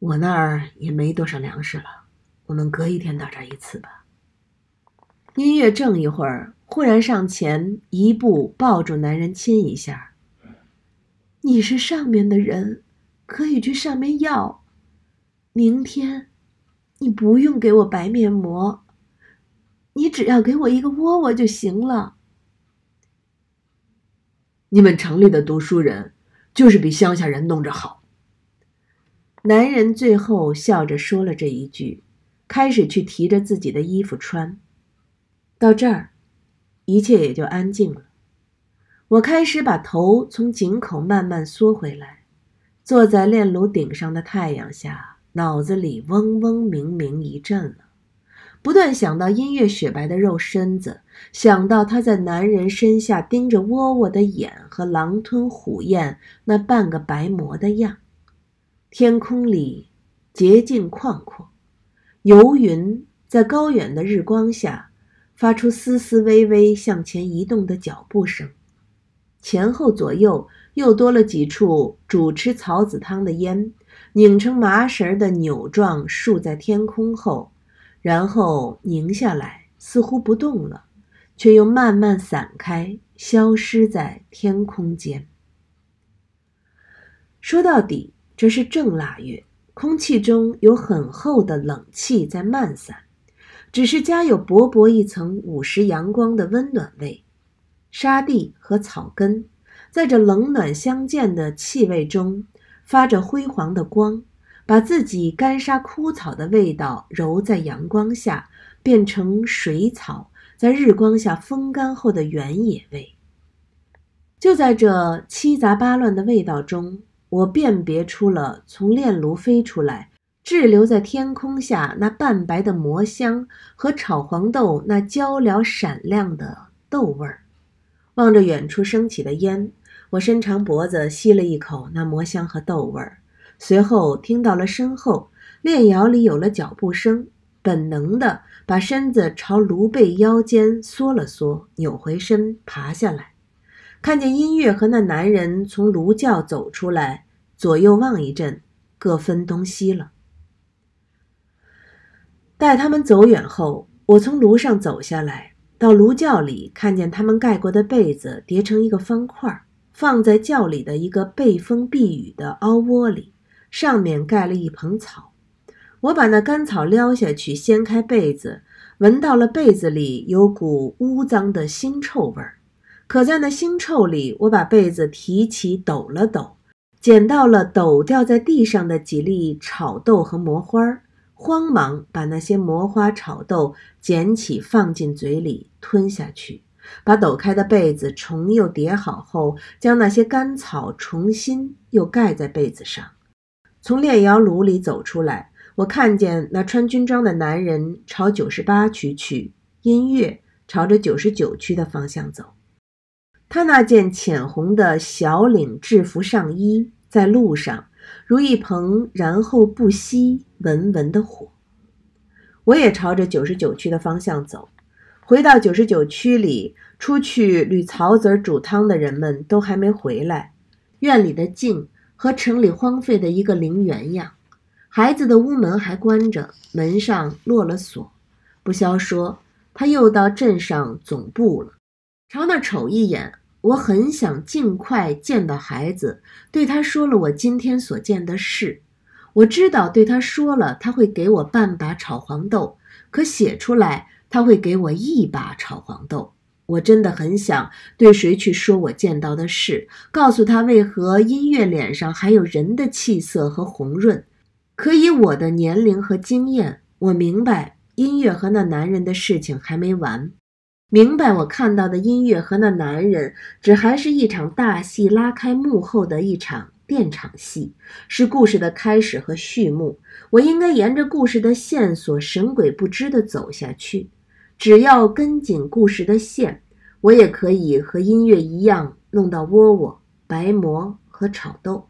我那儿也没多少粮食了，我们隔一天到这儿一次吧。”音乐怔一会儿，忽然上前一步，抱住男人亲一下。你是上面的人，可以去上面要。明天，你不用给我白面膜，你只要给我一个窝窝就行了。你们城里的读书人，就是比乡下人弄着好。男人最后笑着说了这一句，开始去提着自己的衣服穿。到这儿，一切也就安静了。我开始把头从井口慢慢缩回来，坐在炼炉顶上的太阳下，脑子里嗡嗡鸣鸣一阵了，不断想到音乐雪白的肉身子，想到他在男人身下盯着窝窝的眼和狼吞虎咽那半个白馍的样。天空里洁净旷阔，游云在高远的日光下发出丝丝微微向前移动的脚步声。前后左右又多了几处煮吃草子汤的烟，拧成麻绳的扭状竖在天空后，然后凝下来，似乎不动了，却又慢慢散开，消失在天空间。说到底，这是正腊月，空气中有很厚的冷气在漫散，只是加有薄薄一层午时阳光的温暖味。沙地和草根，在这冷暖相间的气味中，发着辉煌的光，把自己干沙枯草的味道揉在阳光下，变成水草在日光下风干后的原野味。就在这七杂八乱的味道中，我辨别出了从炼炉飞出来、滞留在天空下那半白的魔香和炒黄豆那焦燎闪亮的豆味儿。望着远处升起的烟，我伸长脖子吸了一口那魔香和豆味儿。随后听到了身后炼窑里有了脚步声，本能的把身子朝炉背腰间缩了缩，扭回身爬下来，看见音乐和那男人从炉窖走出来，左右望一阵，各分东西了。待他们走远后，我从炉上走下来，到炉窖里，看见他们盖过的被子叠成一个方块，放在窖里的一个背风避雨的凹窝里。上面盖了一蓬草，我把那干草撩下去，掀开被子，闻到了被子里有股污脏的腥臭味儿。可在那腥臭里，我把被子提起抖了抖，捡到了抖掉在地上的几粒炒豆和磨花儿，慌忙把那些磨花炒豆捡起放进嘴里吞下去，把抖开的被子重又叠好后，将那些干草重新又盖在被子上。从炼窑炉里走出来，我看见那穿军装的男人朝九十八区去，音乐朝着九十九区的方向走。他那件浅红的小领制服上衣在路上如一棚燃后不熄、文文的火。我也朝着九十九区的方向走，回到九十九区里，出去捋草籽煮汤的人们都还没回来，院里的静。和城里荒废的一个陵园样，孩子的屋门还关着，门上落了锁。不消说，他又到镇上总部了。朝那瞅一眼，我很想尽快见到孩子，对他说了我今天所见的事。我知道对他说了，他会给我半把炒黄豆，可写出来他会给我一把炒黄豆。我真的很想对谁去说我见到的事，告诉他为何音乐脸上还有人的气色和红润。可以我的年龄和经验，我明白音乐和那男人的事情还没完，明白我看到的音乐和那男人只还是一场大戏拉开幕后的一场电场戏，是故事的开始和序幕。我应该沿着故事的线索神鬼不知地走下去。只要跟紧故事的线，我也可以和音乐一样弄到窝窝、白馍和炒豆。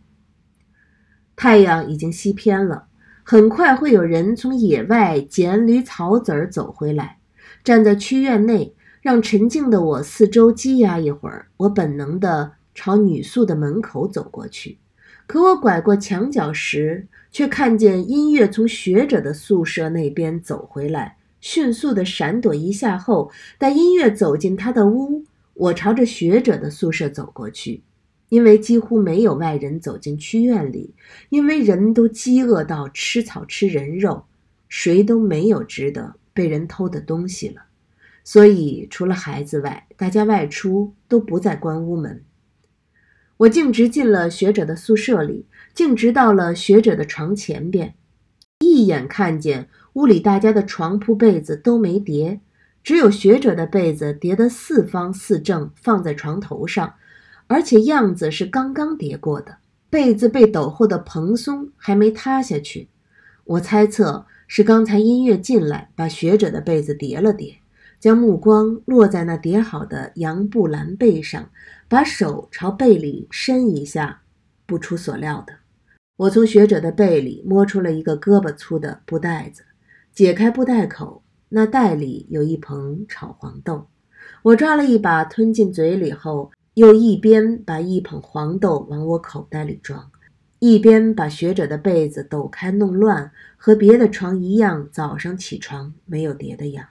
太阳已经西偏了，很快会有人从野外捡缕草籽儿走回来，站在区院内，让沉静的我四周积压一会儿。我本能地朝女宿的门口走过去，可我拐过墙角时，却看见音乐从学者的宿舍那边走回来。迅速地闪躲一下后，待音乐走进他的屋，我朝着学者的宿舍走过去。因为几乎没有外人走进区院里，因为人都饥饿到吃草吃人肉，谁都没有值得被人偷的东西了，所以除了孩子外，大家外出都不再关屋门。我径直进了学者的宿舍里，径直到了学者的床前边，一眼看见。屋里大家的床铺被子都没叠，只有学者的被子叠得四方四正，放在床头上，而且样子是刚刚叠过的。被子被抖后的蓬松，还没塌下去。我猜测是刚才音乐进来，把学者的被子叠了叠，将目光落在那叠好的洋布蓝被上，把手朝被里伸一下，不出所料的，我从学者的被里摸出了一个胳膊粗的布袋子。解开布袋口，那袋里有一捧炒黄豆。我抓了一把，吞进嘴里后，又一边把一捧黄豆往我口袋里装，一边把学者的被子抖开弄乱，和别的床一样，早上起床没有叠的样。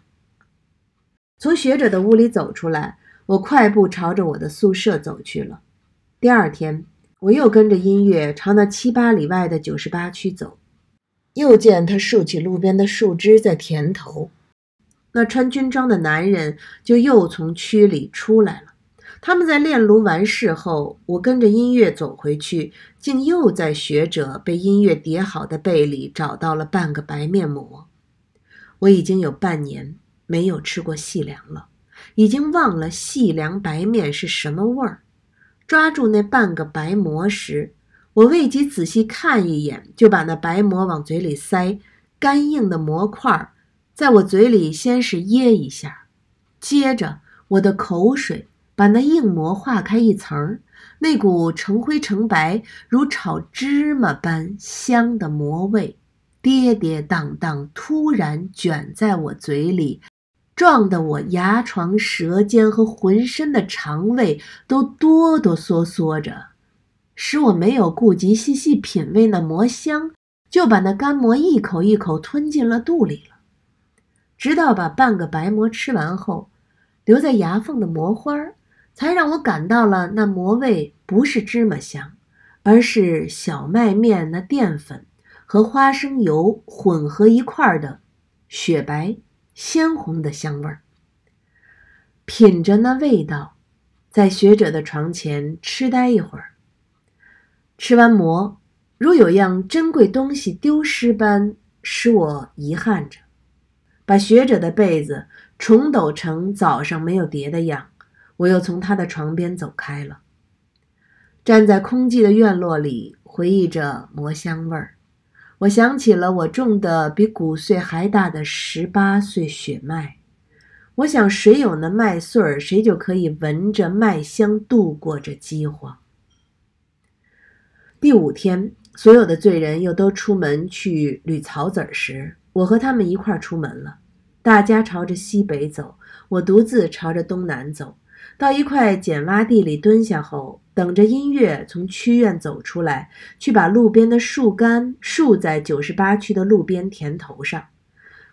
从学者的屋里走出来，我快步朝着我的宿舍走去了。第二天，我又跟着音乐朝那七八里外的九十八区走。又见他竖起路边的树枝在田头，那穿军装的男人就又从区里出来了。他们在炼炉完事后，我跟着音乐走回去，竟又在学者被音乐叠好的被里找到了半个白面膜。我已经有半年没有吃过细粮了，已经忘了细粮白面是什么味儿。抓住那半个白馍时，我未及仔细看一眼，就把那白馍往嘴里塞。干硬的馍块在我嘴里先是噎一下，接着我的口水把那硬馍化开一层儿。那股成灰成白、如炒芝麻般香的馍味，跌跌荡荡，突然卷在我嘴里。撞得我牙床、舌尖和浑身的肠胃都哆哆嗦嗦着，使我没有顾及细细品味那馍香，就把那干馍一口一口吞进了肚里了。直到把半个白馍吃完后，留在牙缝的馍花儿，才让我感到了那馍味不是芝麻香，而是小麦面那淀粉和花生油混合一块儿的雪白。鲜红的香味儿，品着那味道，在学者的床前痴呆一会儿。吃完馍，如有样珍贵东西丢失般，使我遗憾着，把学者的被子重抖成早上没有叠的样。我又从他的床边走开了，站在空寂的院落里，回忆着馍香味儿。我想起了我种的比谷穗还大的十八岁雪麦，我想谁有那麦穗儿，谁就可以闻着麦香度过这饥荒。第五天，所有的罪人又都出门去捋草籽儿时，我和他们一块儿出门了。大家朝着西北走，我独自朝着东南走。到一块碱洼地里蹲下后，等着音乐从区院走出来，去把路边的树干竖在九十八区的路边田头上。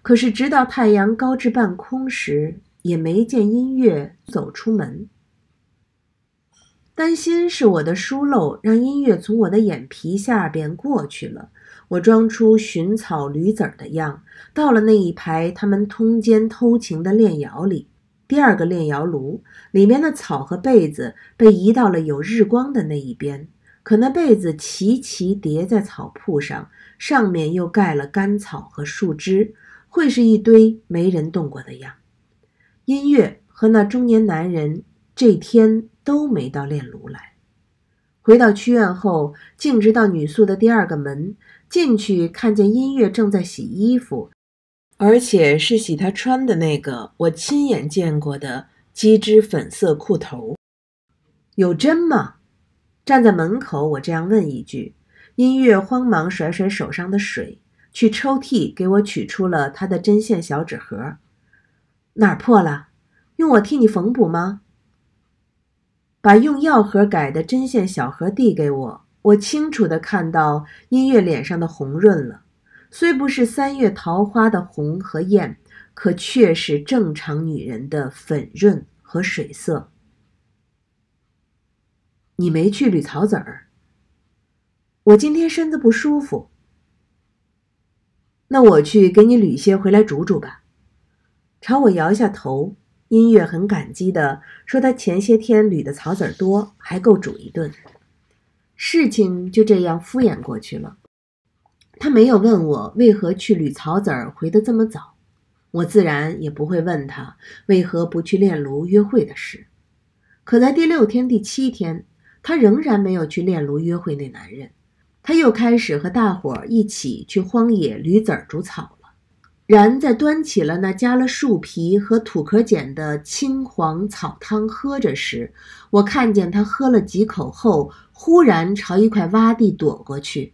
可是直到太阳高至半空时，也没见音乐走出门。担心是我的疏漏，让音乐从我的眼皮下边过去了。我装出寻草驴子儿的样，到了那一排他们通奸偷情的炼窑里。第二个炼窑炉里面的草和被子被移到了有日光的那一边，可那被子齐齐叠在草铺上，上面又盖了干草和树枝，会是一堆没人动过的样。音乐和那中年男人这天都没到炼炉来。回到区院后，径直到女宿的第二个门进去，看见音乐正在洗衣服。而且是洗她穿的那个我亲眼见过的机织粉色裤头，有针吗？站在门口，我这样问一句。音乐慌忙甩甩手上的水，去抽屉给我取出了他的针线小纸盒。哪儿破了？用我替你缝补吗？把用药盒改的针线小盒递给我，我清楚地看到音乐脸上的红润了。虽不是三月桃花的红和艳，可却是正常女人的粉润和水色。你没去捋草籽儿？我今天身子不舒服。那我去给你捋些回来煮煮吧。朝我摇一下头，音乐很感激的说：“他前些天捋的草籽儿多，还够煮一顿。”事情就这样敷衍过去了。他没有问我为何去捋草籽儿回得这么早，我自然也不会问他为何不去炼炉约会的事。可在第六天、第七天，他仍然没有去炼炉约会那男人，他又开始和大伙一起去荒野捋籽儿、煮草。然在端起了那加了树皮和土壳碱的青黄草汤喝着时，我看见他喝了几口后，忽然朝一块洼地躲过去。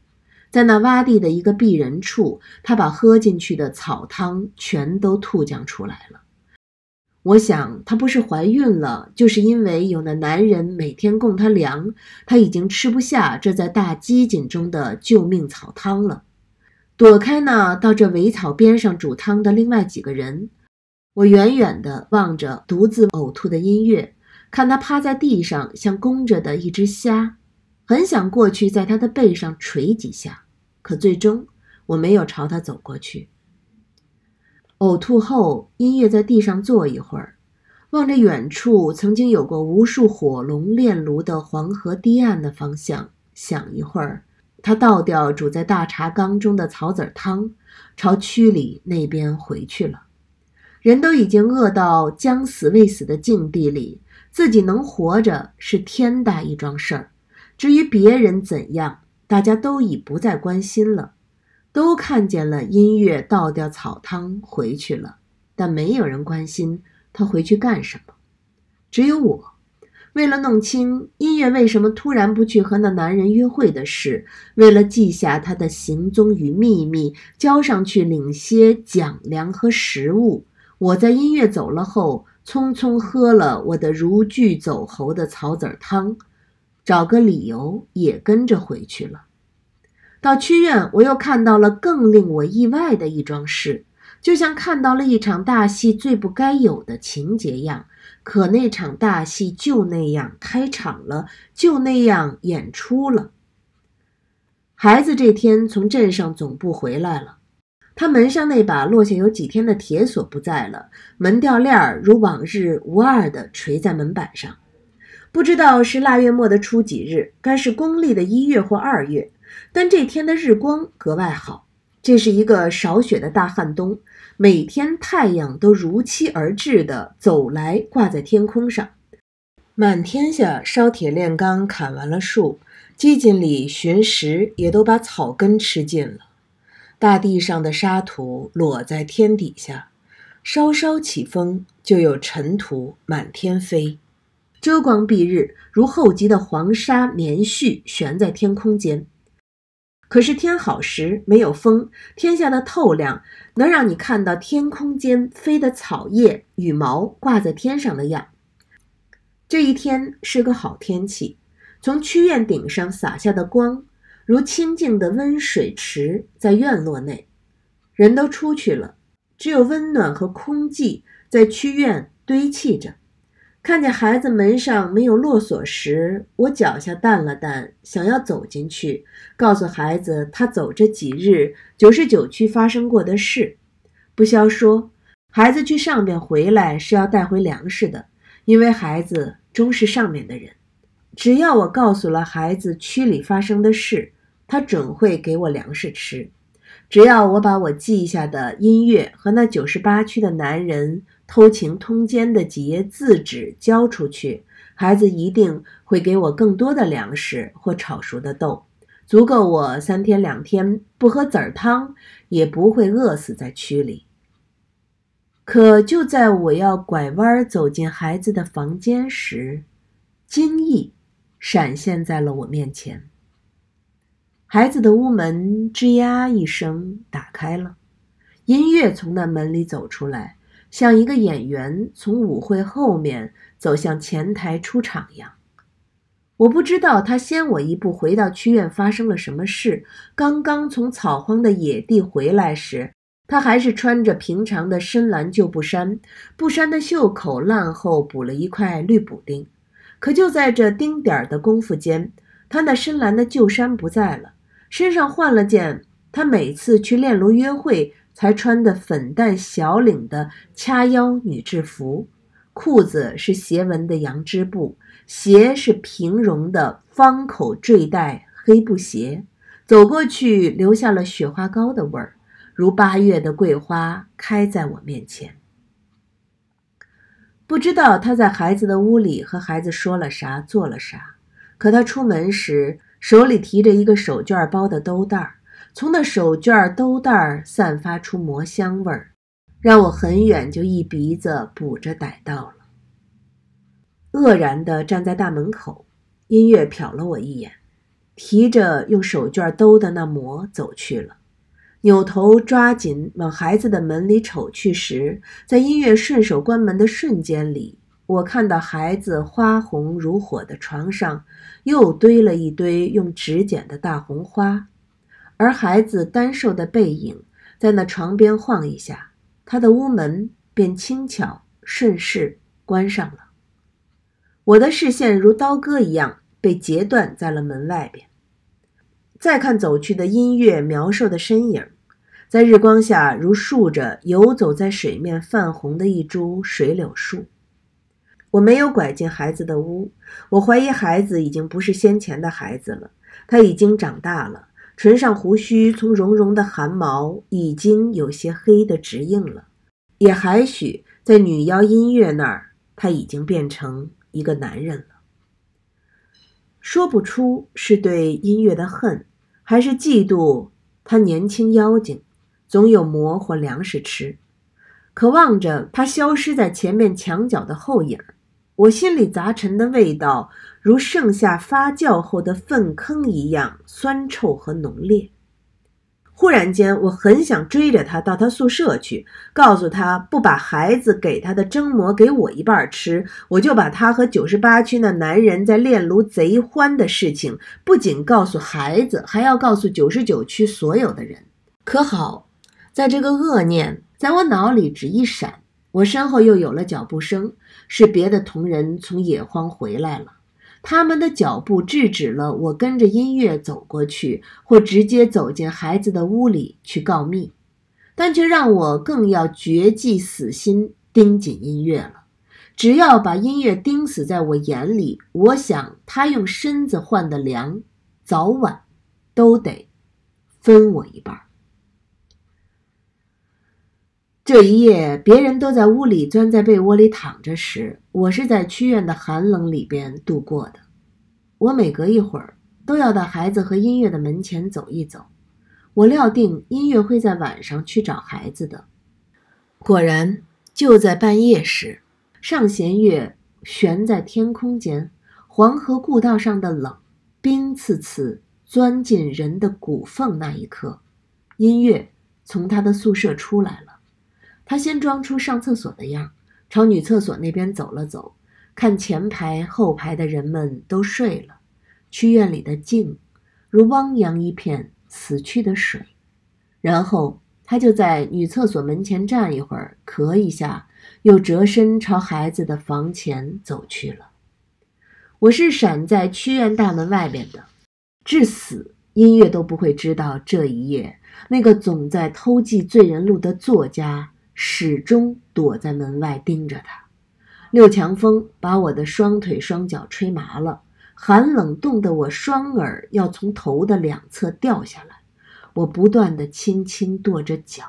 在那洼地的一个避人处，他把喝进去的草汤全都吐将出来了。我想，她不是怀孕了，就是因为有那男人每天供她粮，她已经吃不下这在大饥馑中的救命草汤了。躲开那到这苇草边上煮汤的另外几个人，我远远地望着独自呕吐的音乐，看他趴在地上像弓着的一只虾。很想过去，在他的背上捶几下，可最终我没有朝他走过去。呕吐后，音乐在地上坐一会儿，望着远处曾经有过无数火龙炼炉的黄河堤岸的方向，想一会儿，他倒掉煮在大茶缸中的草籽汤，朝区里那边回去了。人都已经饿到将死未死的境地里，自己能活着是天大一桩事儿。至于别人怎样，大家都已不再关心了。都看见了音乐倒掉草汤回去了，但没有人关心他回去干什么。只有我，为了弄清音乐为什么突然不去和那男人约会的事，为了记下他的行踪与秘密，交上去领些奖粮和食物，我在音乐走了后，匆匆喝了我的如炬走喉的草籽汤，找个理由也跟着回去了。到曲院，我又看到了更令我意外的一桩事，就像看到了一场大戏最不该有的情节样。可那场大戏就那样开场了，就那样演出了。孩子这天从镇上总部回来了，他门上那把落下有几天的铁锁不在了，门吊链儿如往日无二的垂在门板上。不知道是腊月末的初几日，该是公历的一月或二月。但这天的日光格外好，这是一个少雪的大寒冬，每天太阳都如期而至的走来，挂在天空上。满天下烧铁炼钢，砍完了树，基金里寻食也都把草根吃尽了。大地上的沙土裸在天底下，稍稍起风，就有尘土满天飞，遮光蔽日，如厚积的黄沙棉絮悬在天空间。可是天好时没有风，天下的透亮能让你看到天空间飞的草叶、羽毛挂在天上的样。这一天是个好天气，从曲院顶上洒下的光，如清净的温水池在院落内。人都出去了，只有温暖和空寂在曲院堆砌着。看见孩子门上没有落锁时，我脚下淡了淡，想要走进去，告诉孩子他走这几日九十九区发生过的事。不消说，孩子去上边回来是要带回粮食的，因为孩子终是上面的人。只要我告诉了孩子区里发生的事，他准会给我粮食吃。只要我把我记下的音乐和那九十八区的男人。偷情通奸的几页字纸交出去，孩子一定会给我更多的粮食或炒熟的豆，足够我三天两天不喝籽儿汤，也不会饿死在区里。可就在我要拐弯走进孩子的房间时，惊异闪现在了我面前。孩子的屋门吱呀一声打开了，音乐从那门里走出来。像一个演员从舞会后面走向前台出场一样，我不知道他先我一步回到曲院发生了什么事。刚刚从草荒的野地回来时，他还是穿着平常的深蓝旧布衫，布衫的袖口烂后补了一块绿补丁。可就在这丁点儿的功夫间，他那深蓝的旧衫不在了，身上换了件他每次去炼炉约会。才穿的粉淡小领的掐腰女制服，裤子是斜纹的羊织布，鞋是平绒的方口坠带黑布鞋。走过去，留下了雪花膏的味儿，如八月的桂花开在我面前。不知道他在孩子的屋里和孩子说了啥，做了啥。可他出门时，手里提着一个手绢包的兜袋儿。从那手绢兜袋散发出魔香味儿，让我很远就一鼻子捕着逮到了。愕然地站在大门口，音乐瞟了我一眼，提着用手绢兜的那馍走去了。扭头抓紧往孩子的门里瞅去时，在音乐顺手关门的瞬间里，我看到孩子花红如火的床上又堆了一堆用纸剪的大红花。而孩子单瘦的背影在那床边晃一下，他的屋门便轻巧顺势关上了。我的视线如刀割一样被截断在了门外边。再看走去的音乐苗瘦的身影，在日光下如竖着游走在水面泛红的一株水柳树。我没有拐进孩子的屋，我怀疑孩子已经不是先前的孩子了，他已经长大了，唇上胡须从绒绒的汗毛已经有些黑的直硬了，也还许在女妖音乐那儿，他已经变成一个男人了。说不出是对音乐的恨，还是嫉妒他年轻妖精，总有馍或粮食吃。渴望着他消失在前面墙角的后影儿，我心里杂陈的味道如盛夏发酵后的粪坑一样酸臭和浓烈。忽然间，我很想追着他到他宿舍去，告诉他不把孩子给他的蒸馍给我一半吃，我就把他和九十八区那男人在炼炉贼欢的事情，不仅告诉孩子，还要告诉九十九区所有的人。可好，在这个恶念。在我脑里只一闪，我身后又有了脚步声，是别的同仁从野荒回来了。他们的脚步制止了我跟着音乐走过去，或直接走进孩子的屋里去告密，但却让我更要绝迹死心盯紧音乐了。只要把音乐盯死在我眼里，我想他用身子换的粮，早晚都得分我一半。这一夜，别人都在屋里钻在被窝里躺着时，我是在屈院的寒冷里边度过的。我每隔一会儿都要到孩子和音乐的门前走一走。我料定音乐会在晚上去找孩子的。果然，就在半夜时，上弦月悬在天空间，黄河故道上的冷冰刺刺钻进人的骨缝那一刻，音乐从他的宿舍出来了。他先装出上厕所的样，朝女厕所那边走了走，看前排后排的人们都睡了，区院里的静，如汪洋一片死去的水。然后他就在女厕所门前站一会儿，咳一下，又折身朝孩子的房前走去了。我是闪在区院大门外边的，至死音乐都不会知道这一夜那个总在偷记罪人录的作家。始终躲在门外盯着他。六强风把我的双腿双脚吹麻了，寒冷冻得我双耳要从头的两侧掉下来。我不断地轻轻跺着脚，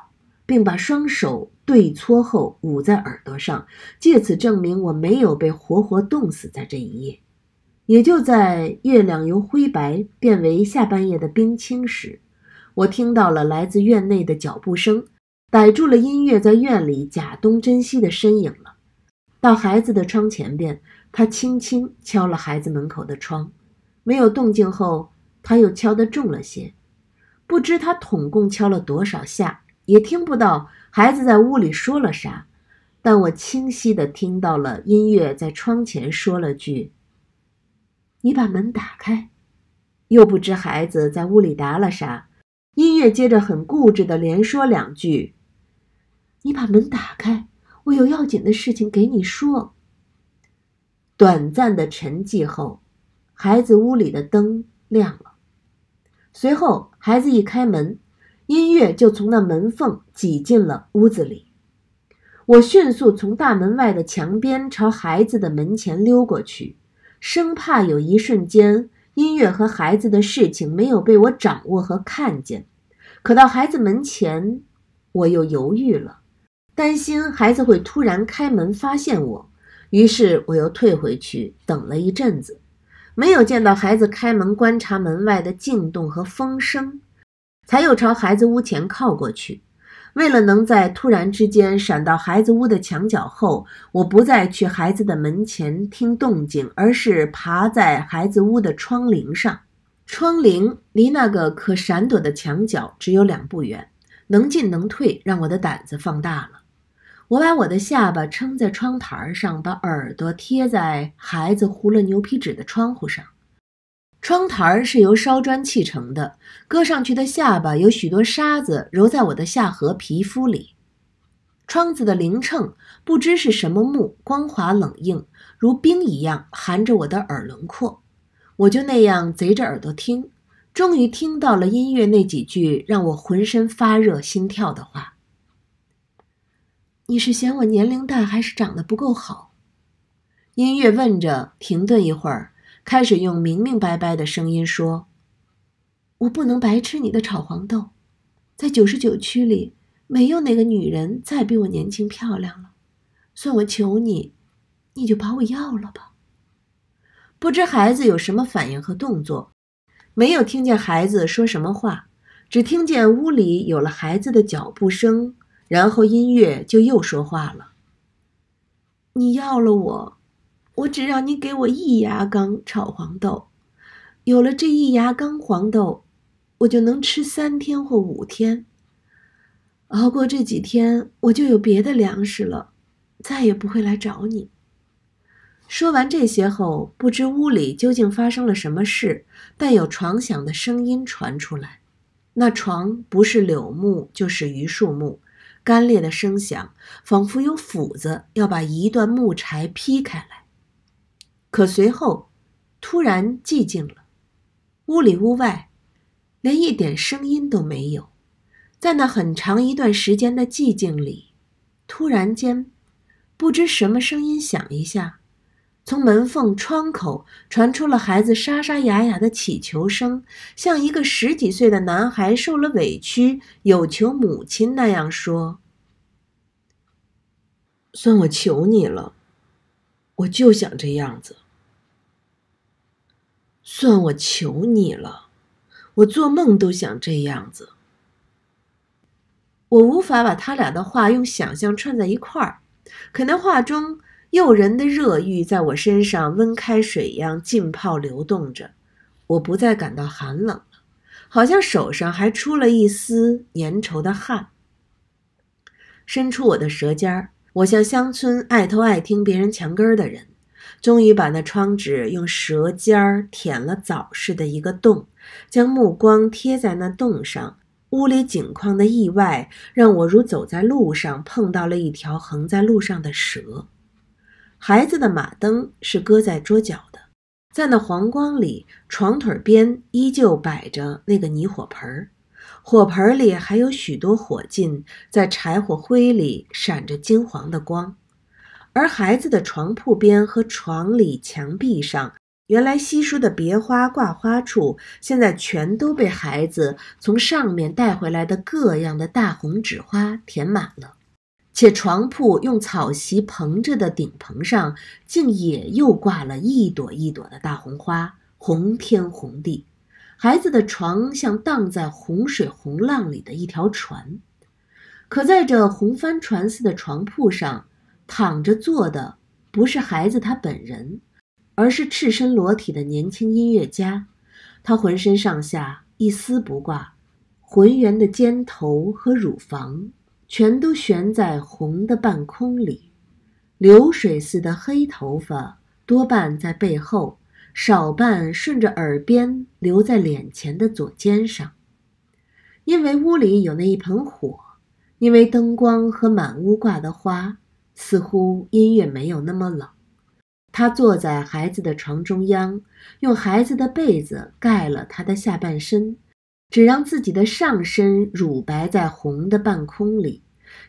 并把双手对搓后捂在耳朵上，借此证明我没有被活活冻死在这一夜。也就在月亮由灰白变为下半夜的冰清时，我听到了来自院内的脚步声。逮住了音乐在院里假东真西的身影了。到孩子的窗前边，他轻轻敲了孩子门口的窗，没有动静后，他又敲得重了些。不知他统共敲了多少下，也听不到孩子在屋里说了啥，但我清晰地听到了音乐在窗前说了句：“你把门打开。”又不知孩子在屋里答了啥，音乐接着很固执地连说两句。你把门打开，我有要紧的事情给你说。短暂的沉寂后，孩子屋里的灯亮了。随后，孩子一开门，音乐就从那门缝挤进了屋子里。我迅速从大门外的墙边朝孩子的门前溜过去，生怕有一瞬间音乐和孩子的事情没有被我掌握和看见。可到孩子门前，我又犹豫了。担心孩子会突然开门发现我，于是我又退回去等了一阵子，没有见到孩子开门观察门外的静动和风声，才又朝孩子屋前靠过去。为了能在突然之间闪到孩子屋的墙角后，我不再去孩子的门前听动静，而是爬在孩子屋的窗棂上。窗棂离那个可闪躲的墙角只有两步远，能进能退，让我的胆子放大了。我把我的下巴撑在窗台上，把耳朵贴在孩子糊了牛皮纸的窗户上。窗台是由烧砖砌成的，搁上去的下巴有许多沙子揉在我的下颌皮肤里。窗子的棂秤不知是什么木，光滑冷硬，如冰一样含着我的耳轮廓。我就那样贼着耳朵听，终于听到了音乐那几句让我浑身发热、心跳的话。你是嫌我年龄大，还是长得不够好？音乐问着，停顿一会儿，开始用明明白白的声音说：“我不能白吃你的炒黄豆，在九十九区里，没有哪个女人再比我年轻漂亮了。算我求你，你就把我要了吧。”不知孩子有什么反应和动作，没有听见孩子说什么话，只听见屋里有了孩子的脚步声，然后音乐就又说话了：“你要了我。”我只让你给我一牙缸炒黄豆，有了这一牙缸黄豆，我就能吃三天或五天。熬过这几天，我就有别的粮食了，再也不会来找你。说完这些后，不知屋里究竟发生了什么事，但有床响的声音传出来。那床不是柳木，就是榆树木，干裂的声响，仿佛有斧子要把一段木柴劈开来。可随后，突然寂静了，屋里屋外，连一点声音都没有。在那很长一段时间的寂静里，突然间，不知什么声音响一下，从门缝、窗口传出了孩子沙沙哑哑的乞求声，像一个十几岁的男孩受了委屈，有求母亲那样说：“算我求你了，我就想这样子。”算我求你了，我做梦都想这样子。我无法把他俩的话用想象串在一块儿，可那话中诱人的热欲在我身上温开水一样浸泡流动着，我不再感到寒冷了，好像手上还出了一丝粘稠的汗。伸出我的舌尖儿，我像乡村爱偷爱听别人墙根儿的人。终于把那窗纸用舌尖儿舔了枣似的一个洞，将目光贴在那洞上。屋里景况的意外让我如走在路上碰到了一条横在路上的蛇。孩子的马灯是搁在桌角的，在那黄光里，床腿边依旧摆着那个泥火盆儿，火盆里还有许多火烬，在柴火灰里闪着金黄的光。而孩子的床铺边和床里墙壁上，原来稀疏的别花挂花处，现在全都被孩子从上面带回来的各样的大红纸花填满了。且床铺用草席棚着的顶棚上，竟也又挂了一朵一朵的大红花，红天红地。孩子的床像荡在洪水洪浪里的一条船，可在这红帆船似的床铺上。躺着坐的不是孩子他本人，而是赤身裸体的年轻音乐家。他浑身上下一丝不挂，浑圆的肩头和乳房全都悬在红的半空里，流水似的黑头发多半在背后，少半顺着耳边流在脸前的左肩上。因为屋里有那一盆火，因为灯光和满屋挂的花。似乎音乐没有那么冷。他坐在孩子的床中央，用孩子的被子盖了他的下半身，只让自己的上身乳白在红的半空里。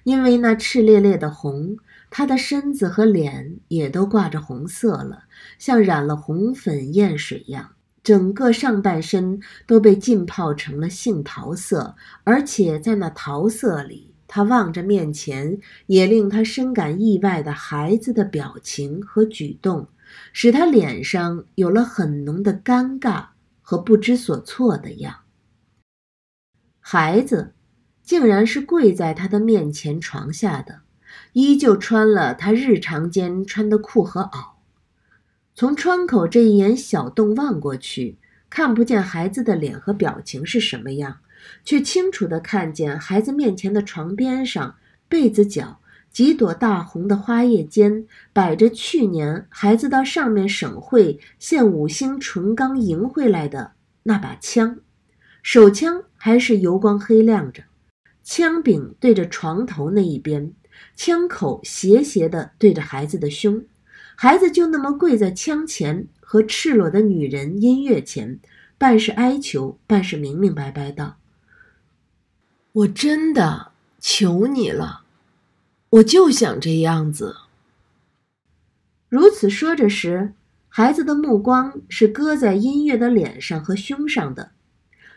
因为那炽烈烈的红，他的身子和脸也都挂着红色了，像染了红粉艳水样。整个上半身都被浸泡成了杏桃色，而且在那桃色里。他望着面前也令他深感意外的孩子的表情和举动，使他脸上有了很浓的尴尬和不知所措的样。孩子竟然是跪在他的面前床下的，依旧穿了他日常间穿的裤和袄。从窗口这一眼小洞望过去，看不见孩子的脸和表情是什么样。却清楚地看见孩子面前的床边上，被子角几朵大红的花叶间摆着去年孩子到上面省会献五星纯钢银回来的那把枪，手枪还是油光黑亮着，枪柄对着床头那一边，枪口斜斜的对着孩子的胸，孩子就那么跪在枪前和赤裸的女人音乐前，半是哀求，半是明明白白道。我真的求你了，我就想这样子。如此说着时，孩子的目光是搁在音乐的脸上和胸上的，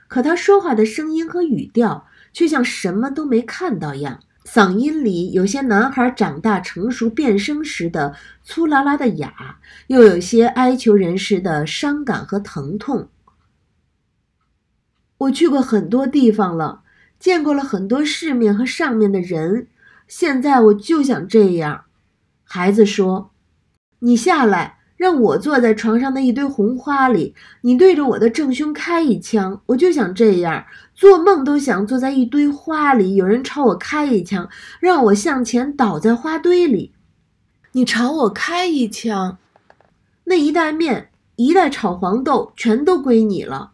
可他说话的声音和语调却像什么都没看到一样，嗓音里有些男孩长大成熟变声时的粗啦啦的哑，又有些哀求人时的伤感和疼痛。我去过很多地方了，见过了很多世面和上面的人，现在我就想这样。孩子说：“你下来。”让我坐在床上的一堆红花里，你对着我的正胸开一枪，我就想这样，做梦都想坐在一堆花里，有人朝我开一枪，让我向前倒在花堆里。你朝我开一枪，那一袋面，一袋炒黄豆，全都归你了。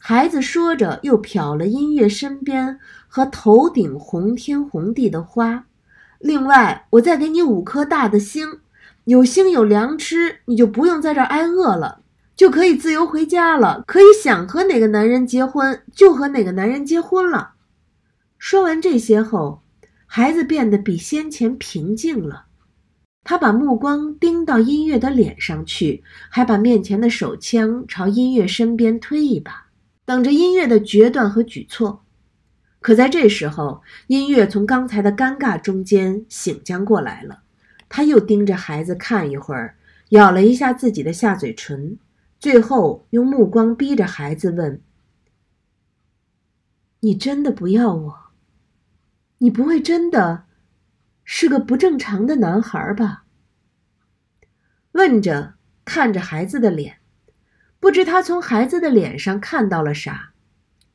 孩子说着，又瞟了音乐身边和头顶红天红地的花。另外，我再给你五颗大的星。有星有粮吃，你就不用在这挨饿了，就可以自由回家了。可以想和哪个男人结婚就和哪个男人结婚了。说完这些后，孩子变得比先前平静了。他把目光盯到音乐的脸上去，还把面前的手枪朝音乐身边推一把，等着音乐的决断和举措。可在这时候，音乐从刚才的尴尬中间醒将过来了。他又盯着孩子看一会儿，咬了一下自己的下嘴唇，最后用目光逼着孩子问：“你真的不要我？你不会真的是个不正常的男孩吧？”问着，看着孩子的脸，不知他从孩子的脸上看到了啥。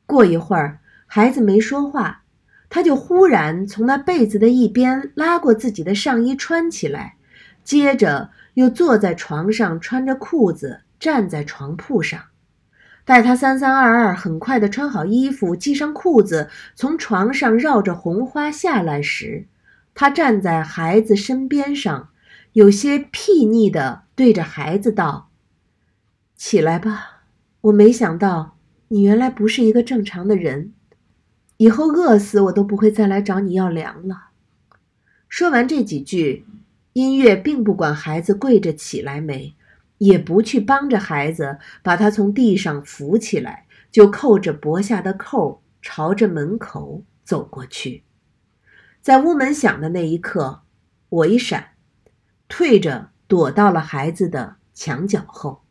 过一会儿，孩子没说话。他就忽然从那被子的一边拉过自己的上衣穿起来，接着又坐在床上穿着裤子站在床铺上。待他三三二二很快地穿好衣服系上裤子，从床上绕着红花下来时，他站在孩子身边上，有些睥睨地对着孩子道：“起来吧，我没想到你原来不是一个正常的人。”以后饿死我都不会再来找你要粮了。说完这几句，音乐并不管孩子跪着起来没，也不去帮着孩子把他从地上扶起来，就扣着脖下的扣，朝着门口走过去。在屋门响的那一刻，我一闪，退着躲到了孩子的墙角后。